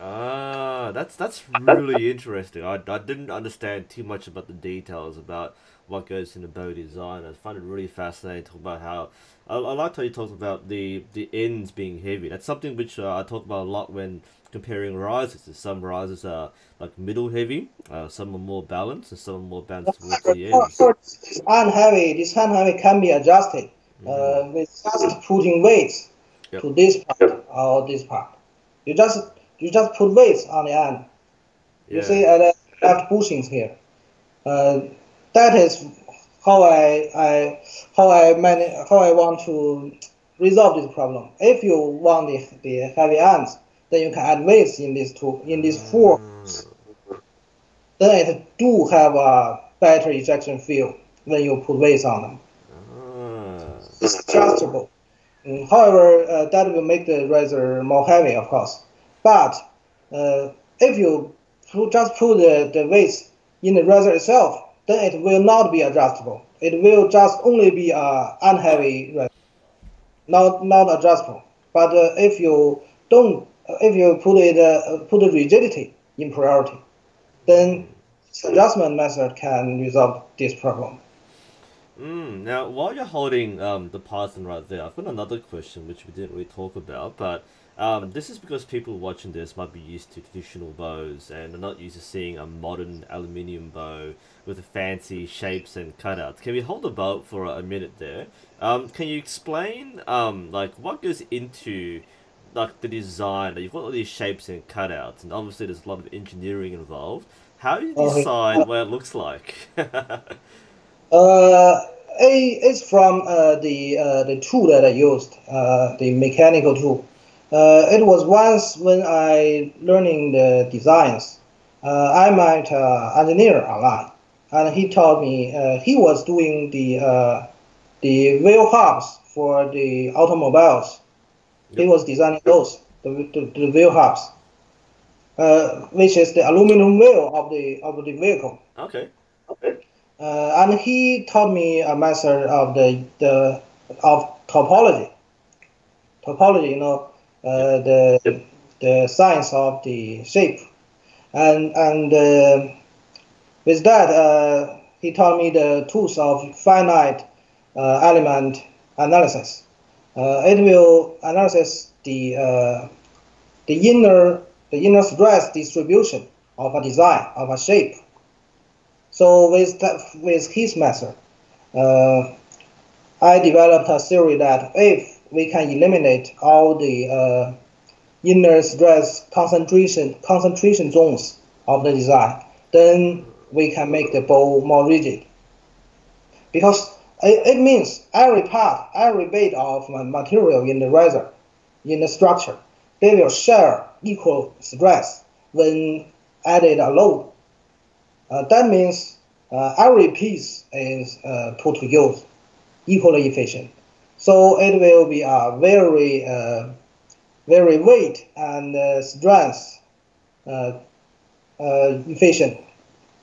Ah, that's that's really interesting. I, I didn't understand too much about the details about what goes into bow design. I find it really fascinating to talk about how I, I liked how you talked about the the ends being heavy. That's something which uh, I talk about a lot when comparing risers. Some risers are like middle heavy, uh, some are more balanced, and some are more balanced towards the For- ends. for This hand heavy, this hand heavy can be adjusted uh, with just putting weights Yep. to this part or this part. You just you just put weights on the end. You Yeah. see at the left bushings here. Uh, that is how I, I how I man, how I want to resolve this problem. If you want the, the heavy ends, then you can add weights in these two in these four. Mm. Then it do have a better ejection field when you put weights on them. Ah. It's adjustable. Mm, However, uh, that will make the razor more heavy, of course. But uh, if you just put the, the weights in the razor itself, then it will not be adjustable. It will just only be a unheavy razor, not not adjustable. But uh, if you don't, if you put it uh, put the rigidity in priority, then adjustment method can resolve this problem. Mm, now, while you're holding um, the Python right there, I've got another question which we didn't really talk about, but um, this is because people watching this might be used to traditional bows and are not used to seeing a modern aluminium bow with the fancy shapes and cutouts. Can we hold the bow for a minute there? Um, can you explain um, like what goes into like the design? You've got all these shapes and cutouts, and obviously there's a lot of engineering involved. How do you Oh, decide what it looks like? Uh, it's from uh, the uh, the tool that I used, uh, the mechanical tool. Uh, it was once when I learning the designs. Uh, I met uh, engineer online, and he told me uh, he was doing the uh, the wheel hubs for the automobiles. He was designing those the, the, the wheel hubs, uh, which is the aluminum wheel of the of the vehicle. okay. Uh, and he taught me a method of the the of topology. Topology, you know, the the science of the shape, and and uh, with that, uh, he taught me the tools of finite uh, element analysis. Uh, it will analyze the uh, the inner the inner stress distribution of a design of a shape. So with that, with his method, uh, I developed a theory that if we can eliminate all the uh, inner stress concentration concentration zones of the design, then we can make the bow more rigid. Because it, it means every part, every bit of ma- material in the razor, in the structure, they will share equal stress when added a load. Uh, that means uh, every piece is uh, put to use equally efficient. So it will be a very, uh, very weight and uh, strength uh, uh, efficient.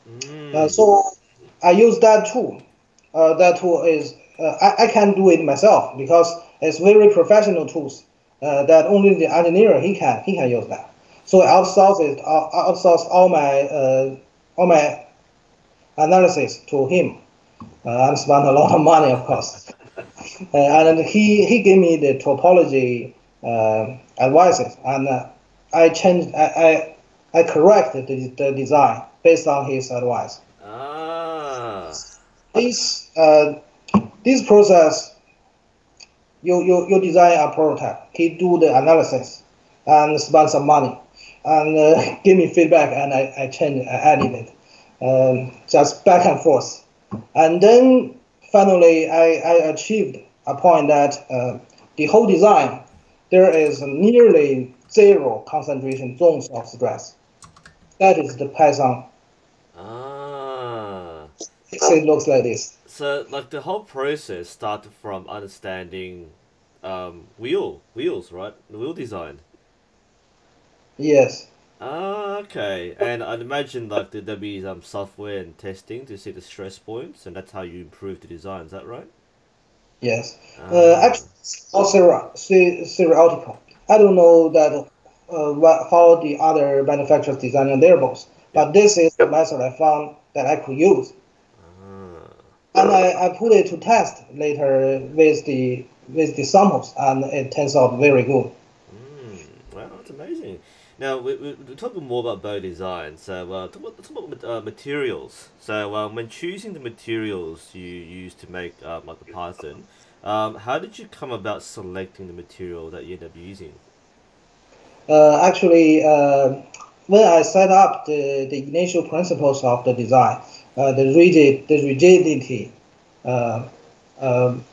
Mm. Uh, so I use that tool. Uh, that tool is uh, I, I can do it myself because it's very professional tools uh, that only the engineer he can he can use that. So I outsource it. I outsource all my uh, all my analysis to him. Uh, and spent a lot of money, of course. Uh, and he he gave me the topology uh, advices, and uh, I changed. I, I I corrected the, the design based on his advice. Ah. This uh, this process, you, you you design a prototype. He do the analysis and spend some money, and uh, give me feedback, and I I change, I added it, um, just back and forth, and then finally I, I achieved a point that uh, the whole design there is nearly zero concentration zones of stress. That is the Python. Ah. It looks like this. So, like the whole process started from understanding um, wheel wheels, right? The wheel design. Yes. Ah, okay. And I'd imagine like there'd be some software and testing to see the stress points, and that's how you improve the design. Is that right? Yes. Ah. Uh, actually, it's all theoretical. I don't know that uh, what, how the other manufacturers designing their bows, but this is the method I found that I could use, Ah. and I, I put it to test later with the with the samples, and it turns out very good. Mm, wow, that's amazing. Now we, we, we're talking more about bow design. So uh, talk about, talk about uh, materials. So um, when choosing the materials you use to make um, like the Python, um, how did you come about selecting the material that you end up using? Uh, actually, uh, when I set up the, the initial principles of the design, uh, the rigid the rigidity uh, um,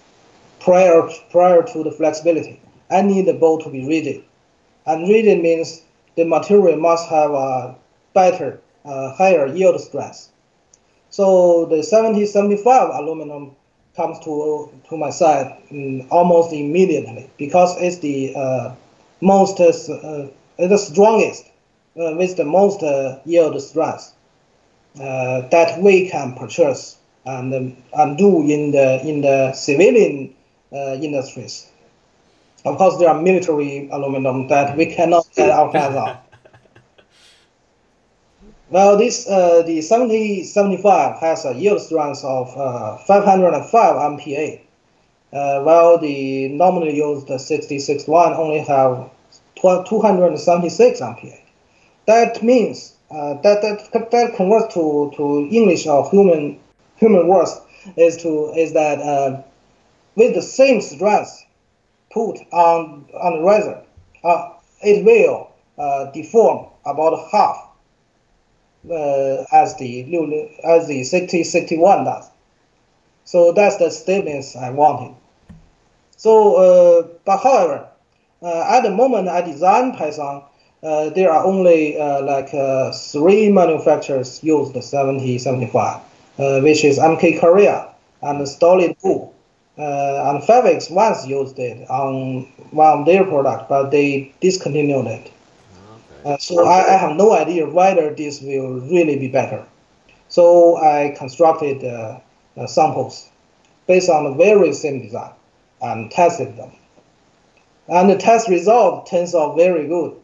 prior prior to the flexibility, I need the bow to be rigid, and rigid means the material must have a better, uh, higher yield stress. So the 7075 aluminum comes to to my side mm, almost immediately because it's the uh, most uh, uh, the strongest uh, with the most uh, yield stress that we can purchase and um, and do in the in the civilian industries. Of course, there are military aluminum that we cannot get our hands on. Well, this uh, the 7075 has a yield strength of uh, 505 MPa, uh, while the normally used 6061 only have 276 MPa. That means uh, that, that that converts to, to English or human human words is to is that uh, with the same strength put on on the razor, uh, it will uh, deform about half uh, as the as the 6061 does. So that's the stiffness I wanted. So, uh, but however, uh, at the moment I design Python, uh, there are only uh, like three manufacturers use the 7075, which is MK Korea and Solid. And Fivics once used it on one of their product, but they discontinued it. Uh, so I, I, have no idea whether this will really be better. So I constructed uh, uh, samples based on the very same design and tested them. And the test result turns out very good.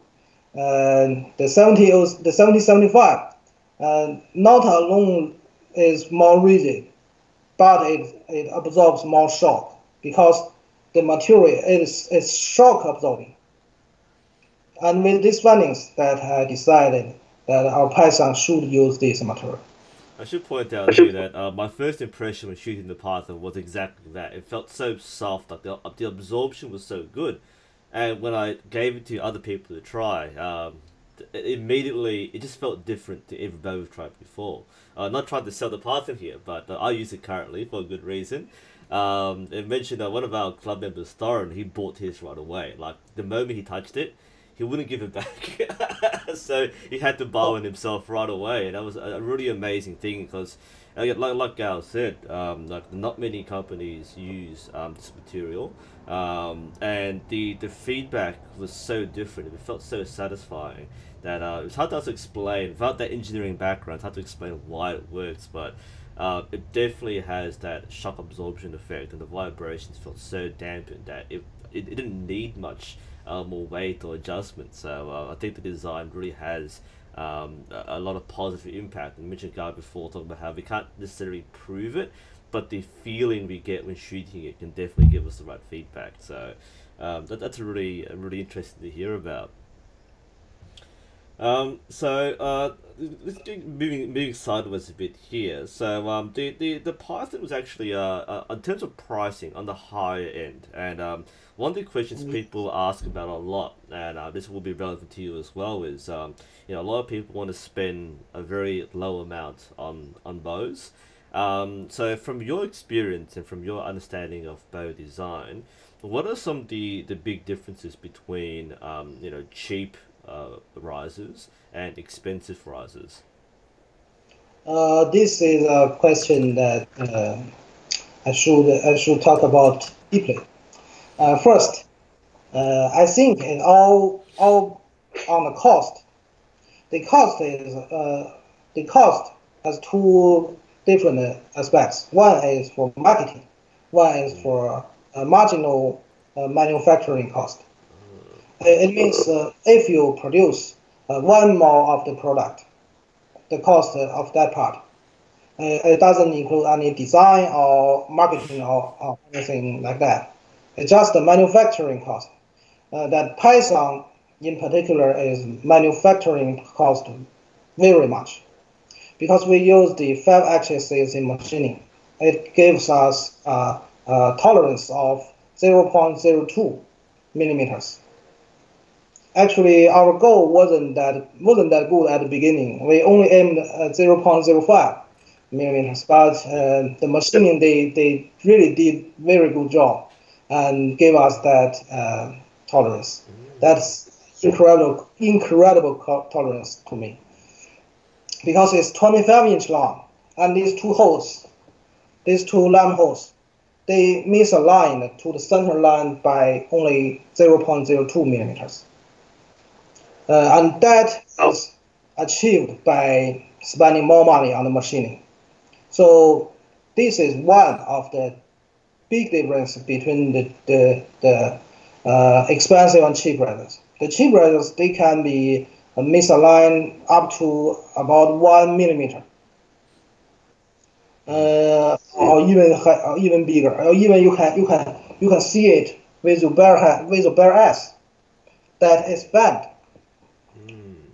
the 70 the 7075 uh, not alone is more rigid, but it, it absorbs more shock because the material is, is shock absorbing. And with these findings, that I decided that our Python should use this material. I should point out too that uh, my first impression when shooting the Python was exactly that. It felt so soft, like the, the absorption was so good. And when I gave it to other people to try, um, immediately it just felt different to everybody we've tried before. Uh, not trying to sell the Python here, but uh, I use it currently for a good reason. Um, it mentioned that one of our club members, Thorin, he bought his right away. Like the moment he touched it, he wouldn't give it back. so he had to buy one himself right away. And that was a really amazing thing because, like, like Gao said, um, like not many companies use um, this material. Um, and the, the feedback was so different. It felt so satisfying that uh, it was hard to explain. Without that engineering background, it's hard to explain why it works. But uh, it definitely has that shock absorption effect, and the vibrations felt so dampened that it, it, it didn't need much uh, more weight or adjustment. So uh, I think the design really has um, a, a, lot of positive impact. And mentioned Gao before talking about how we can't necessarily prove it, but the feeling we get when shooting it can definitely give us the right feedback. So um, that, that's really really interesting to hear about. Um, so uh, moving moving sideways a bit here. So um, the, the, the Python was actually uh, uh, in terms of pricing on the higher end, and um, one of the questions mm-hmm. people ask about a lot, and uh, this will be relevant to you as well, is um, you know a lot of people want to spend a very low amount on on bows. Um, so from your experience and from your understanding of bow design, what are some of the, the big differences between um, you know cheap uh, risers and expensive risers? Uh, this is a question that uh, I should I should talk about deeply. Uh, first, uh, I think it all all on the cost. The cost is uh, the cost has two different aspects. One is for marketing. One is for marginal manufacturing cost. It means uh, if you produce uh, one more of the product, the cost of that part, uh, it doesn't include any design or marketing or, or anything like that. It's just the manufacturing cost. Uh, that Python in particular is manufacturing cost very much because we use the five axes in machining. It gives us a tolerance of 0.02 millimeters actually our goal wasn't that wasn't that good at the beginning. We only aimed at 0.05 millimeters, but uh, the machining they, they really did very good job and gave us that uh, tolerance. That's incredible incredible tolerance to me because it's 25 inch long and these two holes, these two lamp holes, they misaligned to the center line by only 0.02 millimeters. Uh, and that is achieved by spending more money on the machining. So this is one of the big difference between the, the, the uh, expensive and cheap razors. The cheap razors, they can be misaligned up to about one millimeter, uh, or even or even bigger, or even you can you can you can see it with your bare hand, with your bare eyes. That is bad.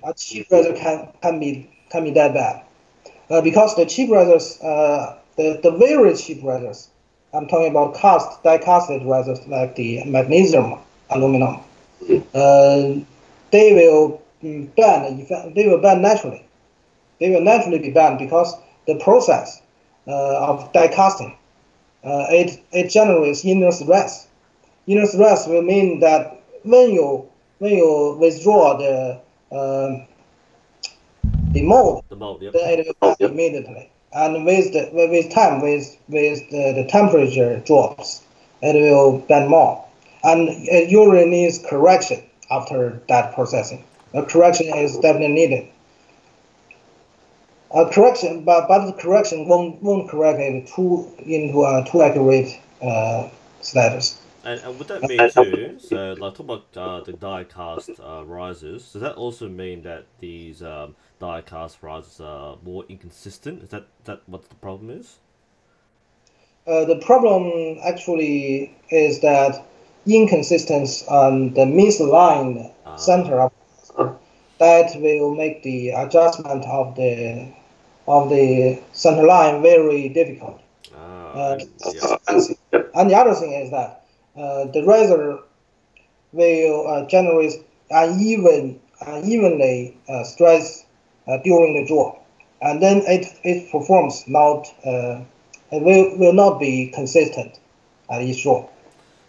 A cheap razor can can be can be that bad, uh, because the cheap razors, uh, the the very cheap razors, I'm talking about cast die casted razors like the magnesium aluminum. Uh, they will mm, ban. They will ban naturally. They will naturally be banned because the process uh, of die casting uh, it it generates inner stress. Inner stress will mean that when you when you withdraw the um, the mold, The mold, yep. then it will immediately. And with the with time, with with the, the temperature drops, it will bend more. And it usually needs correction after that processing. A correction is definitely needed. A correction, but but the correction won't won't correct it too into a too accurate uh, status. And, and would that mean too? So, like, talk about uh, the die cast uh, risers. Does that also mean that these um, die cast risers are more inconsistent? Is that that what the problem is? Uh, the problem actually is that inconsistency on the misaligned Ah. center of that will make the adjustment of the of the center line very difficult. Ah, Uh, yeah. And the other thing is that the razor will uh, generate uneven, unevenly uh, stress uh, during the draw, and then it, it performs not uh, it will, will not be consistent at each draw.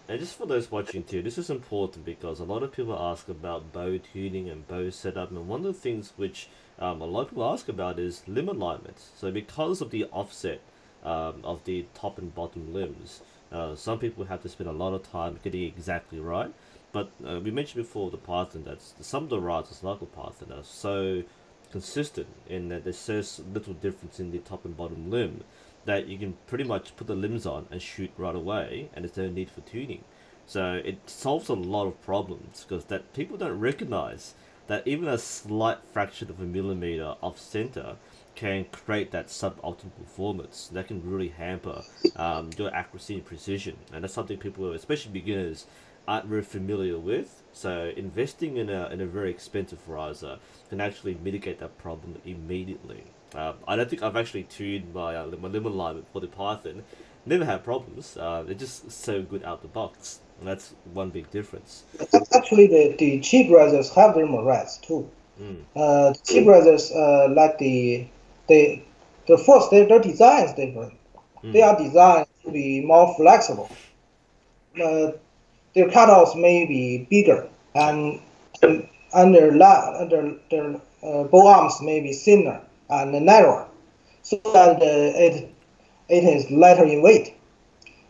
And just for those watching too, this is important because a lot of people ask about bow tuning and bow setup, and one of the things which um, a lot of people ask about is limb alignment. So because of the offset um, of the top and bottom limbs, uh, some people have to spend a lot of time getting exactly right. But uh, we mentioned before the Python that some of the risers like the Python are so consistent in that there's so little difference in the top and bottom limb that you can pretty much put the limbs on and shoot right away, and there's no need for tuning. So it solves a lot of problems because that people don't recognize that even a slight fraction of a millimeter off center can create that suboptimal performance that can really hamper um, your accuracy and precision, and that's something people, especially beginners, aren't very familiar with. So investing in a in a very expensive riser can actually mitigate that problem immediately. Um, I don't think I've actually tuned my uh, my limb alignment for the Python. Never had problems. Uh, they're just so good out the box. And that's one big difference. Actually, the, the cheap risers have their merits too. Mm. Uh, the cheap risers uh, like the they the first their, their design is different. They are designed to be more flexible. Uh, their cutouts may be bigger, and and their la- their, their uh, bow arms may be thinner and narrower, so that uh, it it is lighter in weight.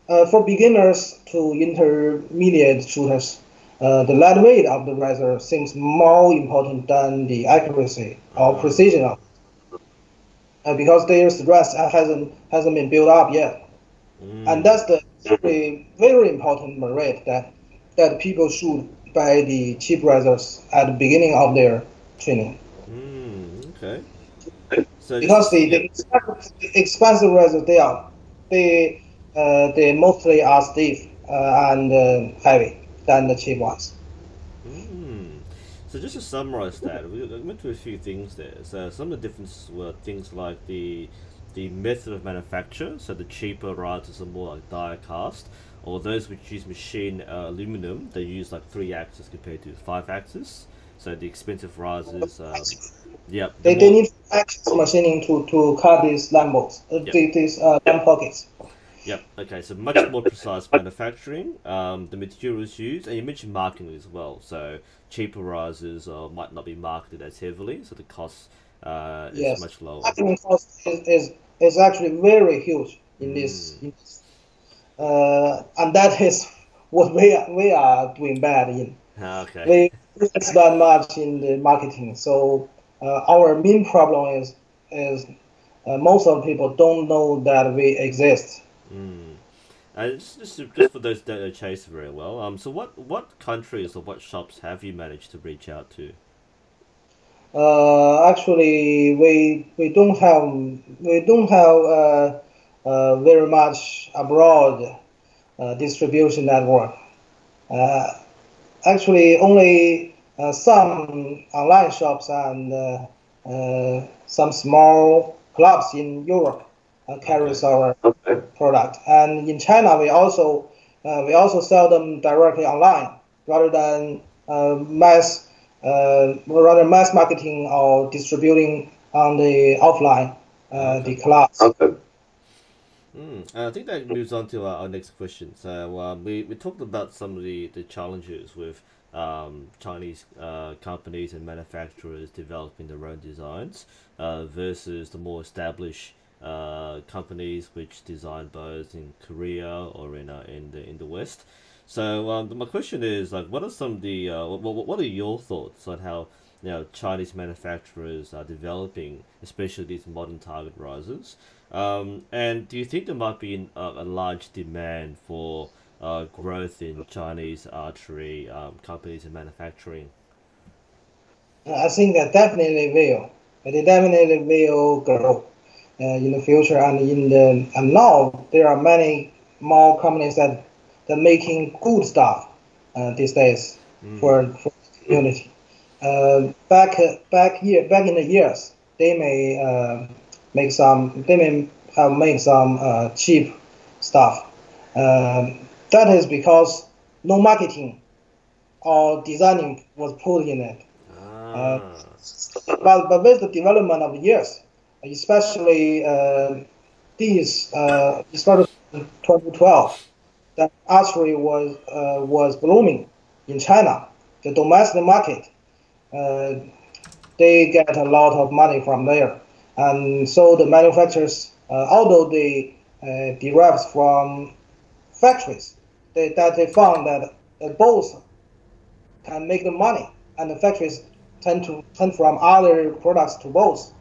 Uh, for beginners to intermediate shooters, uh, the light weight of the razor seems more important than the accuracy or precision of. Uh, because their stress hasn't hasn't been built up yet, Mm. and that's the very very important merit that that people should by the cheap razors at the beginning of their training. Mm, okay. So because the, the expensive, expensive razors they are they uh, they mostly are stiff uh, and uh, heavy than the cheap ones. Mm. So just to summarize that, we we went through a few things there. So some of the differences were things like the the method of manufacture. So the cheaper risers are more like die cast, or those which use machine uh, aluminum, they use like three axes compared to five axes. So the expensive risers, um, yep. the They, they more- need access machining to, to cut these lamp bolts, uh, Yep. these uh, lamp pockets. Yep. Okay. So much more precise manufacturing. Um, the materials used, and you mentioned marketing as well. So cheaper risers uh, might not be marketed as heavily, so the cost uh, is Yes. much lower. Marketing cost is, is, is actually very huge in this. Mm. In this. Uh, and that is what we are, we are doing bad in. Ah, Okay. we spend much in the marketing. So uh, our main problem is is uh, most of the people don't know that we exist. Mm. Uh, just, just, just for those that don't chase very well. Um. So what what countries or what shops have you managed to reach out to? uh, actually we we don't have we don't have uh, uh, very much abroad uh, distribution network. Uh, actually, only uh, some online shops and some small clubs in Europe carries our okay. product. And in China, we also we also sell them directly online rather than mass uh, rather mass marketing or distributing on the offline uh, the class. Okay. Mm, I think that moves on to our, our next question. So um, we, we talked about some of the, the challenges with um, Chinese uh, companies and manufacturers developing their own designs uh, versus the more established uh, companies which design bows in Korea or in uh, in the in the West. So um, my question is like, what are some of the uh, what, what are your thoughts on how you know Chinese manufacturers are developing, especially these modern target risers? Um, and do you think there might be a, a large demand for uh, growth in Chinese archery um, companies and manufacturing? I think that definitely will. It definitely will grow uh, in the future, and in the and now there are many more companies that they're making good stuff uh, these days mm. for for the community. Uh, back back year back in the years, they may uh, make some. They may have made some uh, cheap stuff. Um, that is because no marketing or designing was put in it. Ah. Uh, but, but with the development of the years, especially uh, these, uh, started in 2012, that archery was uh, was blooming in China. The domestic market, uh, they get a lot of money from there, and so the manufacturers, uh, although they uh, derives from factories, they, that they found that both can make the money, and the factories tend to turn from other products to both.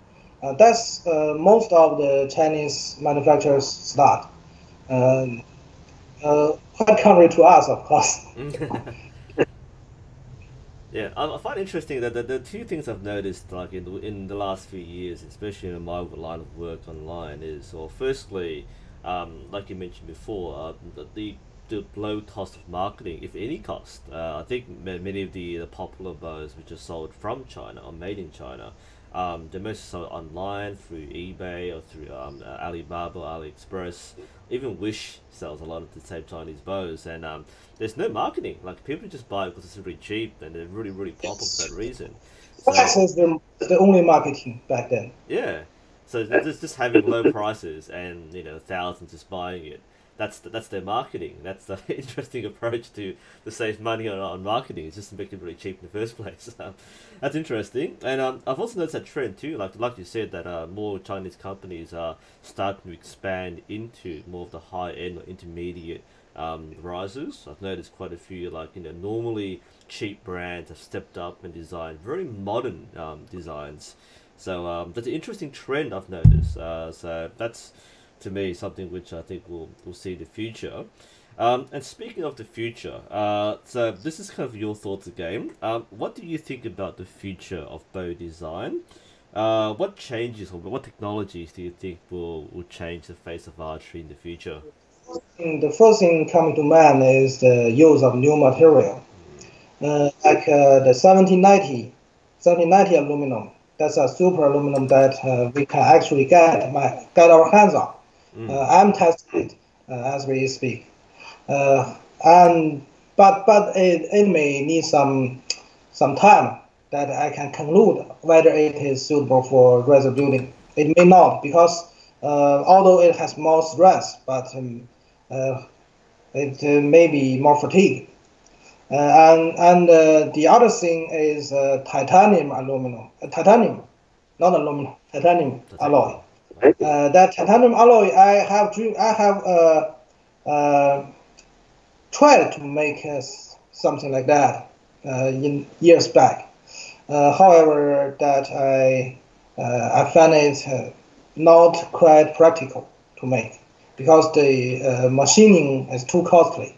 Uh, that's uh, most of the Chinese manufacturers start. Um, uh, quite contrary to us, of course. yeah, I, find interesting that the, the two things I've noticed, like in the, in the last few years, especially in my line of work online, is, or firstly, um, like you mentioned before, uh, the, the the low cost of marketing, if any cost. Uh, I think many of the, the popular bows which are sold from China or made in China um, they're mostly sold online through eBay or through um, Alibaba, AliExpress. Even Wish sells a lot of the same Chinese bows, and um, there's no marketing. Like people just buy it because it's really cheap and they're really, really popular for that reason. So, was the, the only marketing back then. Yeah, so just just having low prices and you know thousands just buying it that's the, that's their marketing. That's the interesting approach to to save money on, on marketing. It's just make it really cheap in the first place. Um, that's interesting, and um, I've also noticed a trend too. Like like you said, that uh, more Chinese companies are starting to expand into more of the high end or intermediate um, risers. I've noticed quite a few like you know normally cheap brands have stepped up and designed very modern um, designs. So um, that's an interesting trend I've noticed. Uh, so that's to me something which I think we'll, we'll see in the future. Um, and speaking of the future, uh, so this is kind of your thoughts again. Um, what do you think about the future of bow design? Uh, what changes or what technologies do you think will, will change the face of archery in the future? The first thing coming to mind is the use of new material, uh, like uh, the 1790, 1790 aluminum. That's a super aluminum that uh, we can actually get get our hands on. Mm. Uh, I'm testing it uh, as we speak, uh, and but but it, it may need some some time that I can conclude whether it is suitable for riser building. It may not because uh, although it has more strength, but um, uh, it uh, may be more fatigue. and and the other thing is titanium aluminum, titanium, not aluminum, titanium alloy. Uh, that titanium alloy, I have I have uh, uh, tried to make uh, something like that uh, in years back. Uh, however, that I I find it not quite practical to make because the machining is too costly.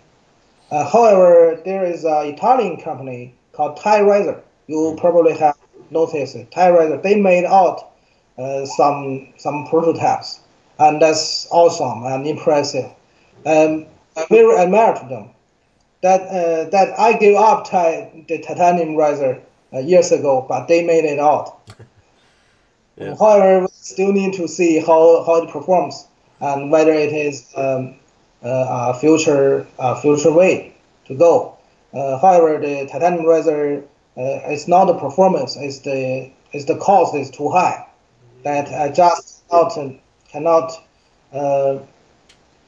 however, there is an Italian company called Tie Riser. You probably have notice Thai Riser they made out some some prototypes, and that's awesome and impressive. Um, I very admire to them. That uh, that I gave up the titanium riser uh, years ago, but they made it out. yeah. However, we still need to see how, how it performs and whether it is um, uh, a future a future way to go. Uh, however, the titanium riser uh, is not the performance; it's the it's the cost is too high. That I just not cannot. Uh,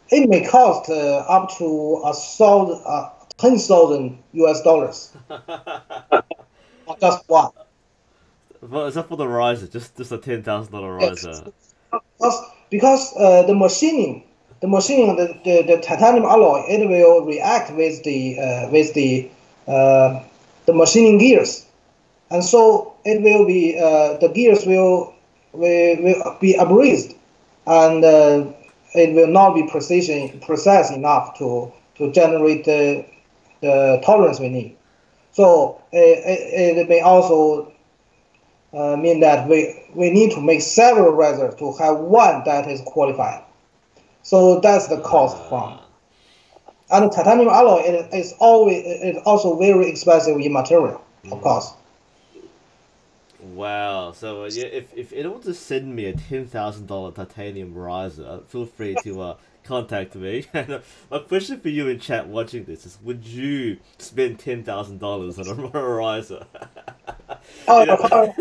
it may cost uh, up to a thousand, uh, ten thousand US dollars. just one. But is that for the riser? Just just a ten thousand dollar riser. Because because uh, the machining, the machining, the, the, the titanium alloy, it will react with the uh, with the uh, the machining gears, and so it will be uh, the gears will will, will be abrased, and uh, it will not be precision precise enough to to generate the the tolerance we need. So it, it may also uh, mean that we, we need to make several risers to have one that is qualified. So that's the cost from. And titanium alloy is always it is also very expensive in material, of mm. course. Wow. So uh, yeah, if if anyone to send me a ten thousand dollar titanium riser, uh, feel free to uh, contact me. And uh, my question for you in chat watching this is: Would you spend ten thousand dollars on a riser? oh,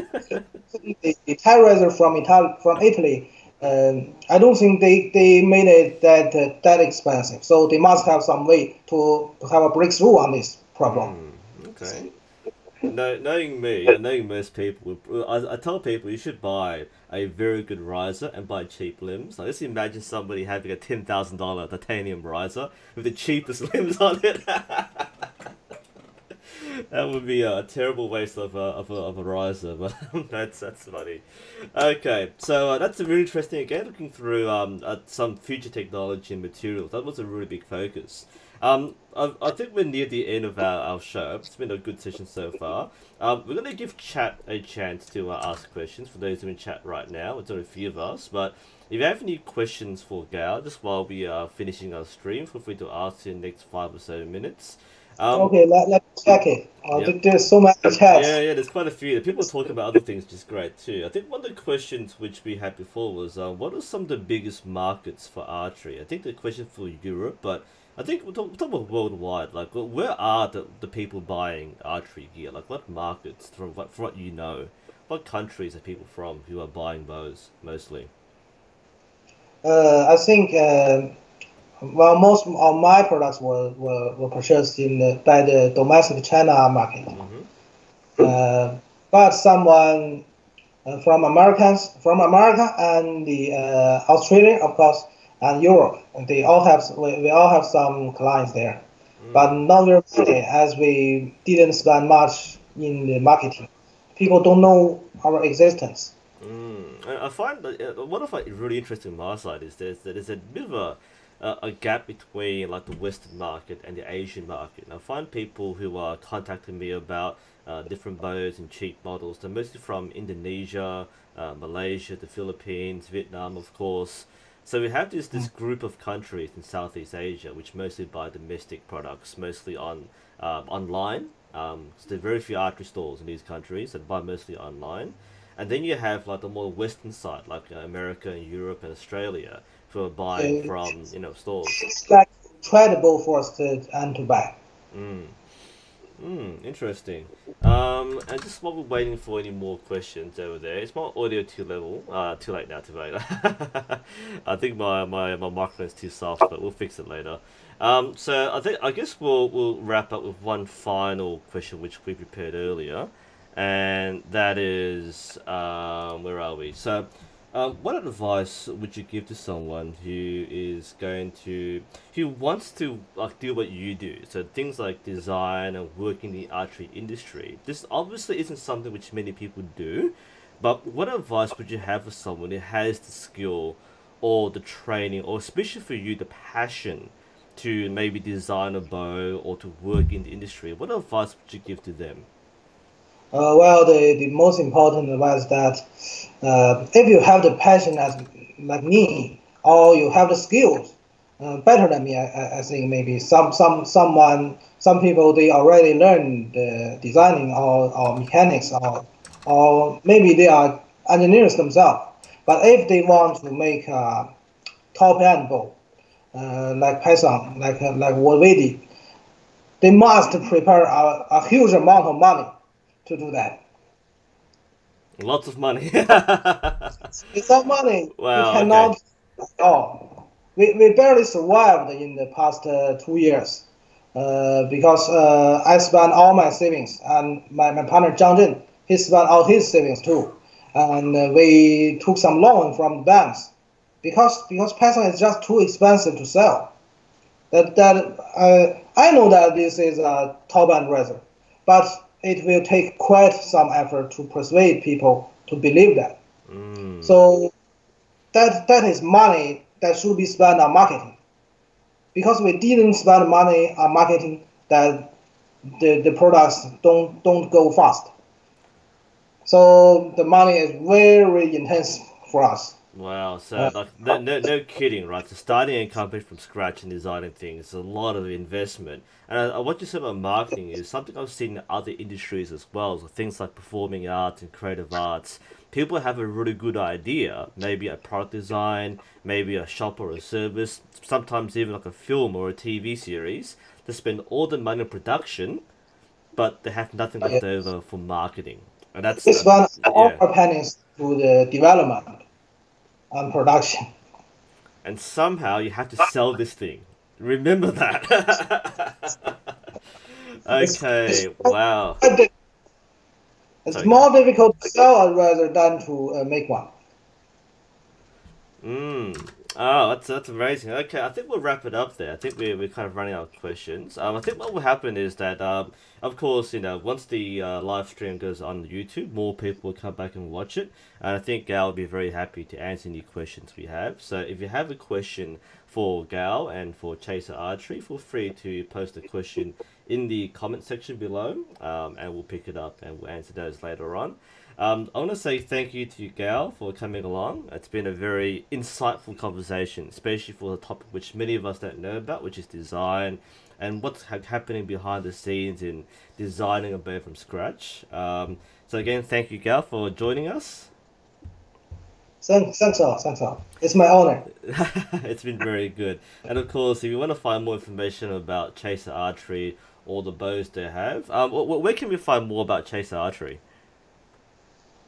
the, the Thai riser from Italy, from Italy. Um, I don't think they, they made it that uh, that expensive. So they must have some way to, to have a breakthrough on this problem. Mm, okay no, knowing me and knowing most people, I, I tell people you should buy a very good riser and buy cheap limbs. Like, just imagine somebody having a ten thousand dollar titanium riser with the cheapest limbs on it. that would be a, terrible waste of a, of a, of a riser, but that's that's funny. Okay, so uh, that's a really interesting again. Looking through um uh, some future technology and materials, that was a really big focus. Um, I, I think we're near the end of our, our show. It's been a good session so far. Um, we're going to give chat a chance to uh, ask questions for those who are in chat right now. It's only a few of us, but if you have any questions for Gao, just while we are finishing our stream, feel free to ask in the next five or so minutes. Um, okay, let, let's check it. Uh, yep. There's so many chats. Yeah, yeah, there's quite a few. People talk about other things, which is great too. I think one of the questions which we had before was, uh, what are some of the biggest markets for archery? I think the question for Europe, but I think we're talking, about worldwide. Like, where are the, the people buying archery gear? Like, what markets, from what, from what you know, what countries are people from who are buying bows mostly? Uh, I think, uh, well, most of my products were, were, were purchased in the, by the domestic China market. Mm-hmm. Uh, but someone uh, from Americans, from America and the uh, Australia, of course, and Europe. And they all have we, we all have some clients there, mm. but not very many as we didn't spend much in the marketing. People don't know our existence. Mm. I find that uh, what I find really interesting my side is there's there's a bit of a a gap between like the Western market and the Asian market. And I find people who are contacting me about uh, different bows and cheap models. They're mostly from Indonesia, uh, Malaysia, the Philippines, Vietnam, of course. So we have this this group of countries in Southeast Asia which mostly buy domestic products, mostly on um, online. Um, so there are very few archery stores in these countries that buy mostly online. And then you have like the more western side, like uh, America and Europe and Australia, are buying from you know stores. It's like credible for us to and to buy. Mm. Hmm, interesting. Um, and just while we're waiting for any more questions over there, it's my audio too level. Uh, too late now to vote. I think my, my, my microphone's too soft, but we'll fix it later. Um, so I think I guess we'll we'll wrap up with one final question which we prepared earlier, and that is um, where are we? So um, what advice would you give to someone who is going to, who wants to like do what you do? So things like design and work in the archery industry. This obviously isn't something which many people do, but what advice would you have for someone who has the skill, or the training, or especially for you the passion, to maybe design a bow or to work in the industry? What advice would you give to them? Uh, well, the, the most important was that uh, if you have the passion as like me, or you have the skills uh, better than me, I, I think maybe some some someone some people they already learn the designing or, or mechanics or or maybe they are engineers themselves. But if they want to make a top end boat, uh, like Python, like like what we did, they must prepare a, a huge amount of money to do that. Lots of money. Without money, Wow, we cannot okay. at all. We, we barely survived in the past uh, two years uh, because uh, I spent all my savings and my, my partner Zhang Zhen, he spent all his savings too. And uh, we took some loan from banks because because Python is just too expensive to sell. That that uh, I know that this is a top end riser, but it will take quite some effort to persuade people to believe that. Mm. So that that is money that should be spent on marketing. Because we didn't spend money on marketing, that the, the products don't don't go fast. So the money is very intense for us. Wow, so Uh, like no, no, no kidding, right? So starting a company from scratch and designing things is a lot of investment. And uh, what you said about marketing is something I've seen in other industries as well. So things like performing arts and creative arts. People have a really good idea, maybe a product design, maybe a shop or a service, sometimes even like a film or a TV series. They spend all the money on production, but they have nothing left over for marketing. And that's spend all yeah. our pennies to the development and production. and somehow you have to sell this thing. Remember that. okay, wow. It's Sorry. more difficult to sell rather than to uh, make one. Mm. Oh, that's that's amazing. Okay, I think we'll wrap it up there. I think we're, we're kind of running out of questions. Um, I think what will happen is that, um, of course, you know, once the uh, live stream goes on YouTube, more people will come back and watch it. And I think Gao will be very happy to answer any questions we have. So if you have a question for Gao and for Chaser Archery, feel free to post a question in the comment section below, um, and we'll pick it up and we'll answer those later on. Um, I want to say thank you to you Gao for coming along. It's been a very insightful conversation, especially for the topic which many of us don't know about, which is design and what's ha- happening behind the scenes in designing a boat from scratch. Um, so again, thank you, Gao, for joining us. Thanks, thanks all, thanks all. It's my honor. it's been very good. And of course, if you want to find more information about Chaser Archery or the bows they have, um, wh- wh- where can we find more about Chaser Archery?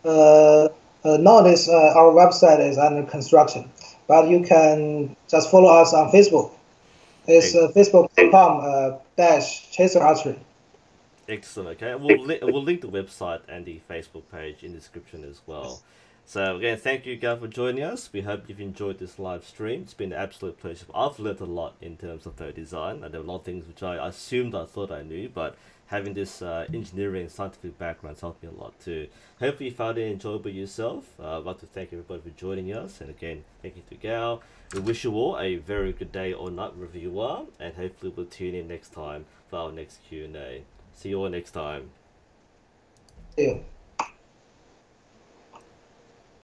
Uh, uh, nowadays, uh, our website is under construction, but you can just follow us on Facebook. It's uh, facebook.com dash chaser archery. Excellent. Okay, we'll li- we'll link the website and the Facebook page in the description as well. So again, thank you, guys for joining us. We hope you've enjoyed this live stream. It's been an absolute pleasure. I've learned a lot in terms of their design, and there are a lot of things which I assumed I thought I knew, but having this uh, engineering scientific background has helped me a lot too. Hopefully, you found it enjoyable yourself. Uh, I'd like to thank everybody for joining us, and again, thank you to Gao. We wish you all a very good day or night wherever you are, and hopefully, we'll tune in next time for our next Q and A. See you all next time. You.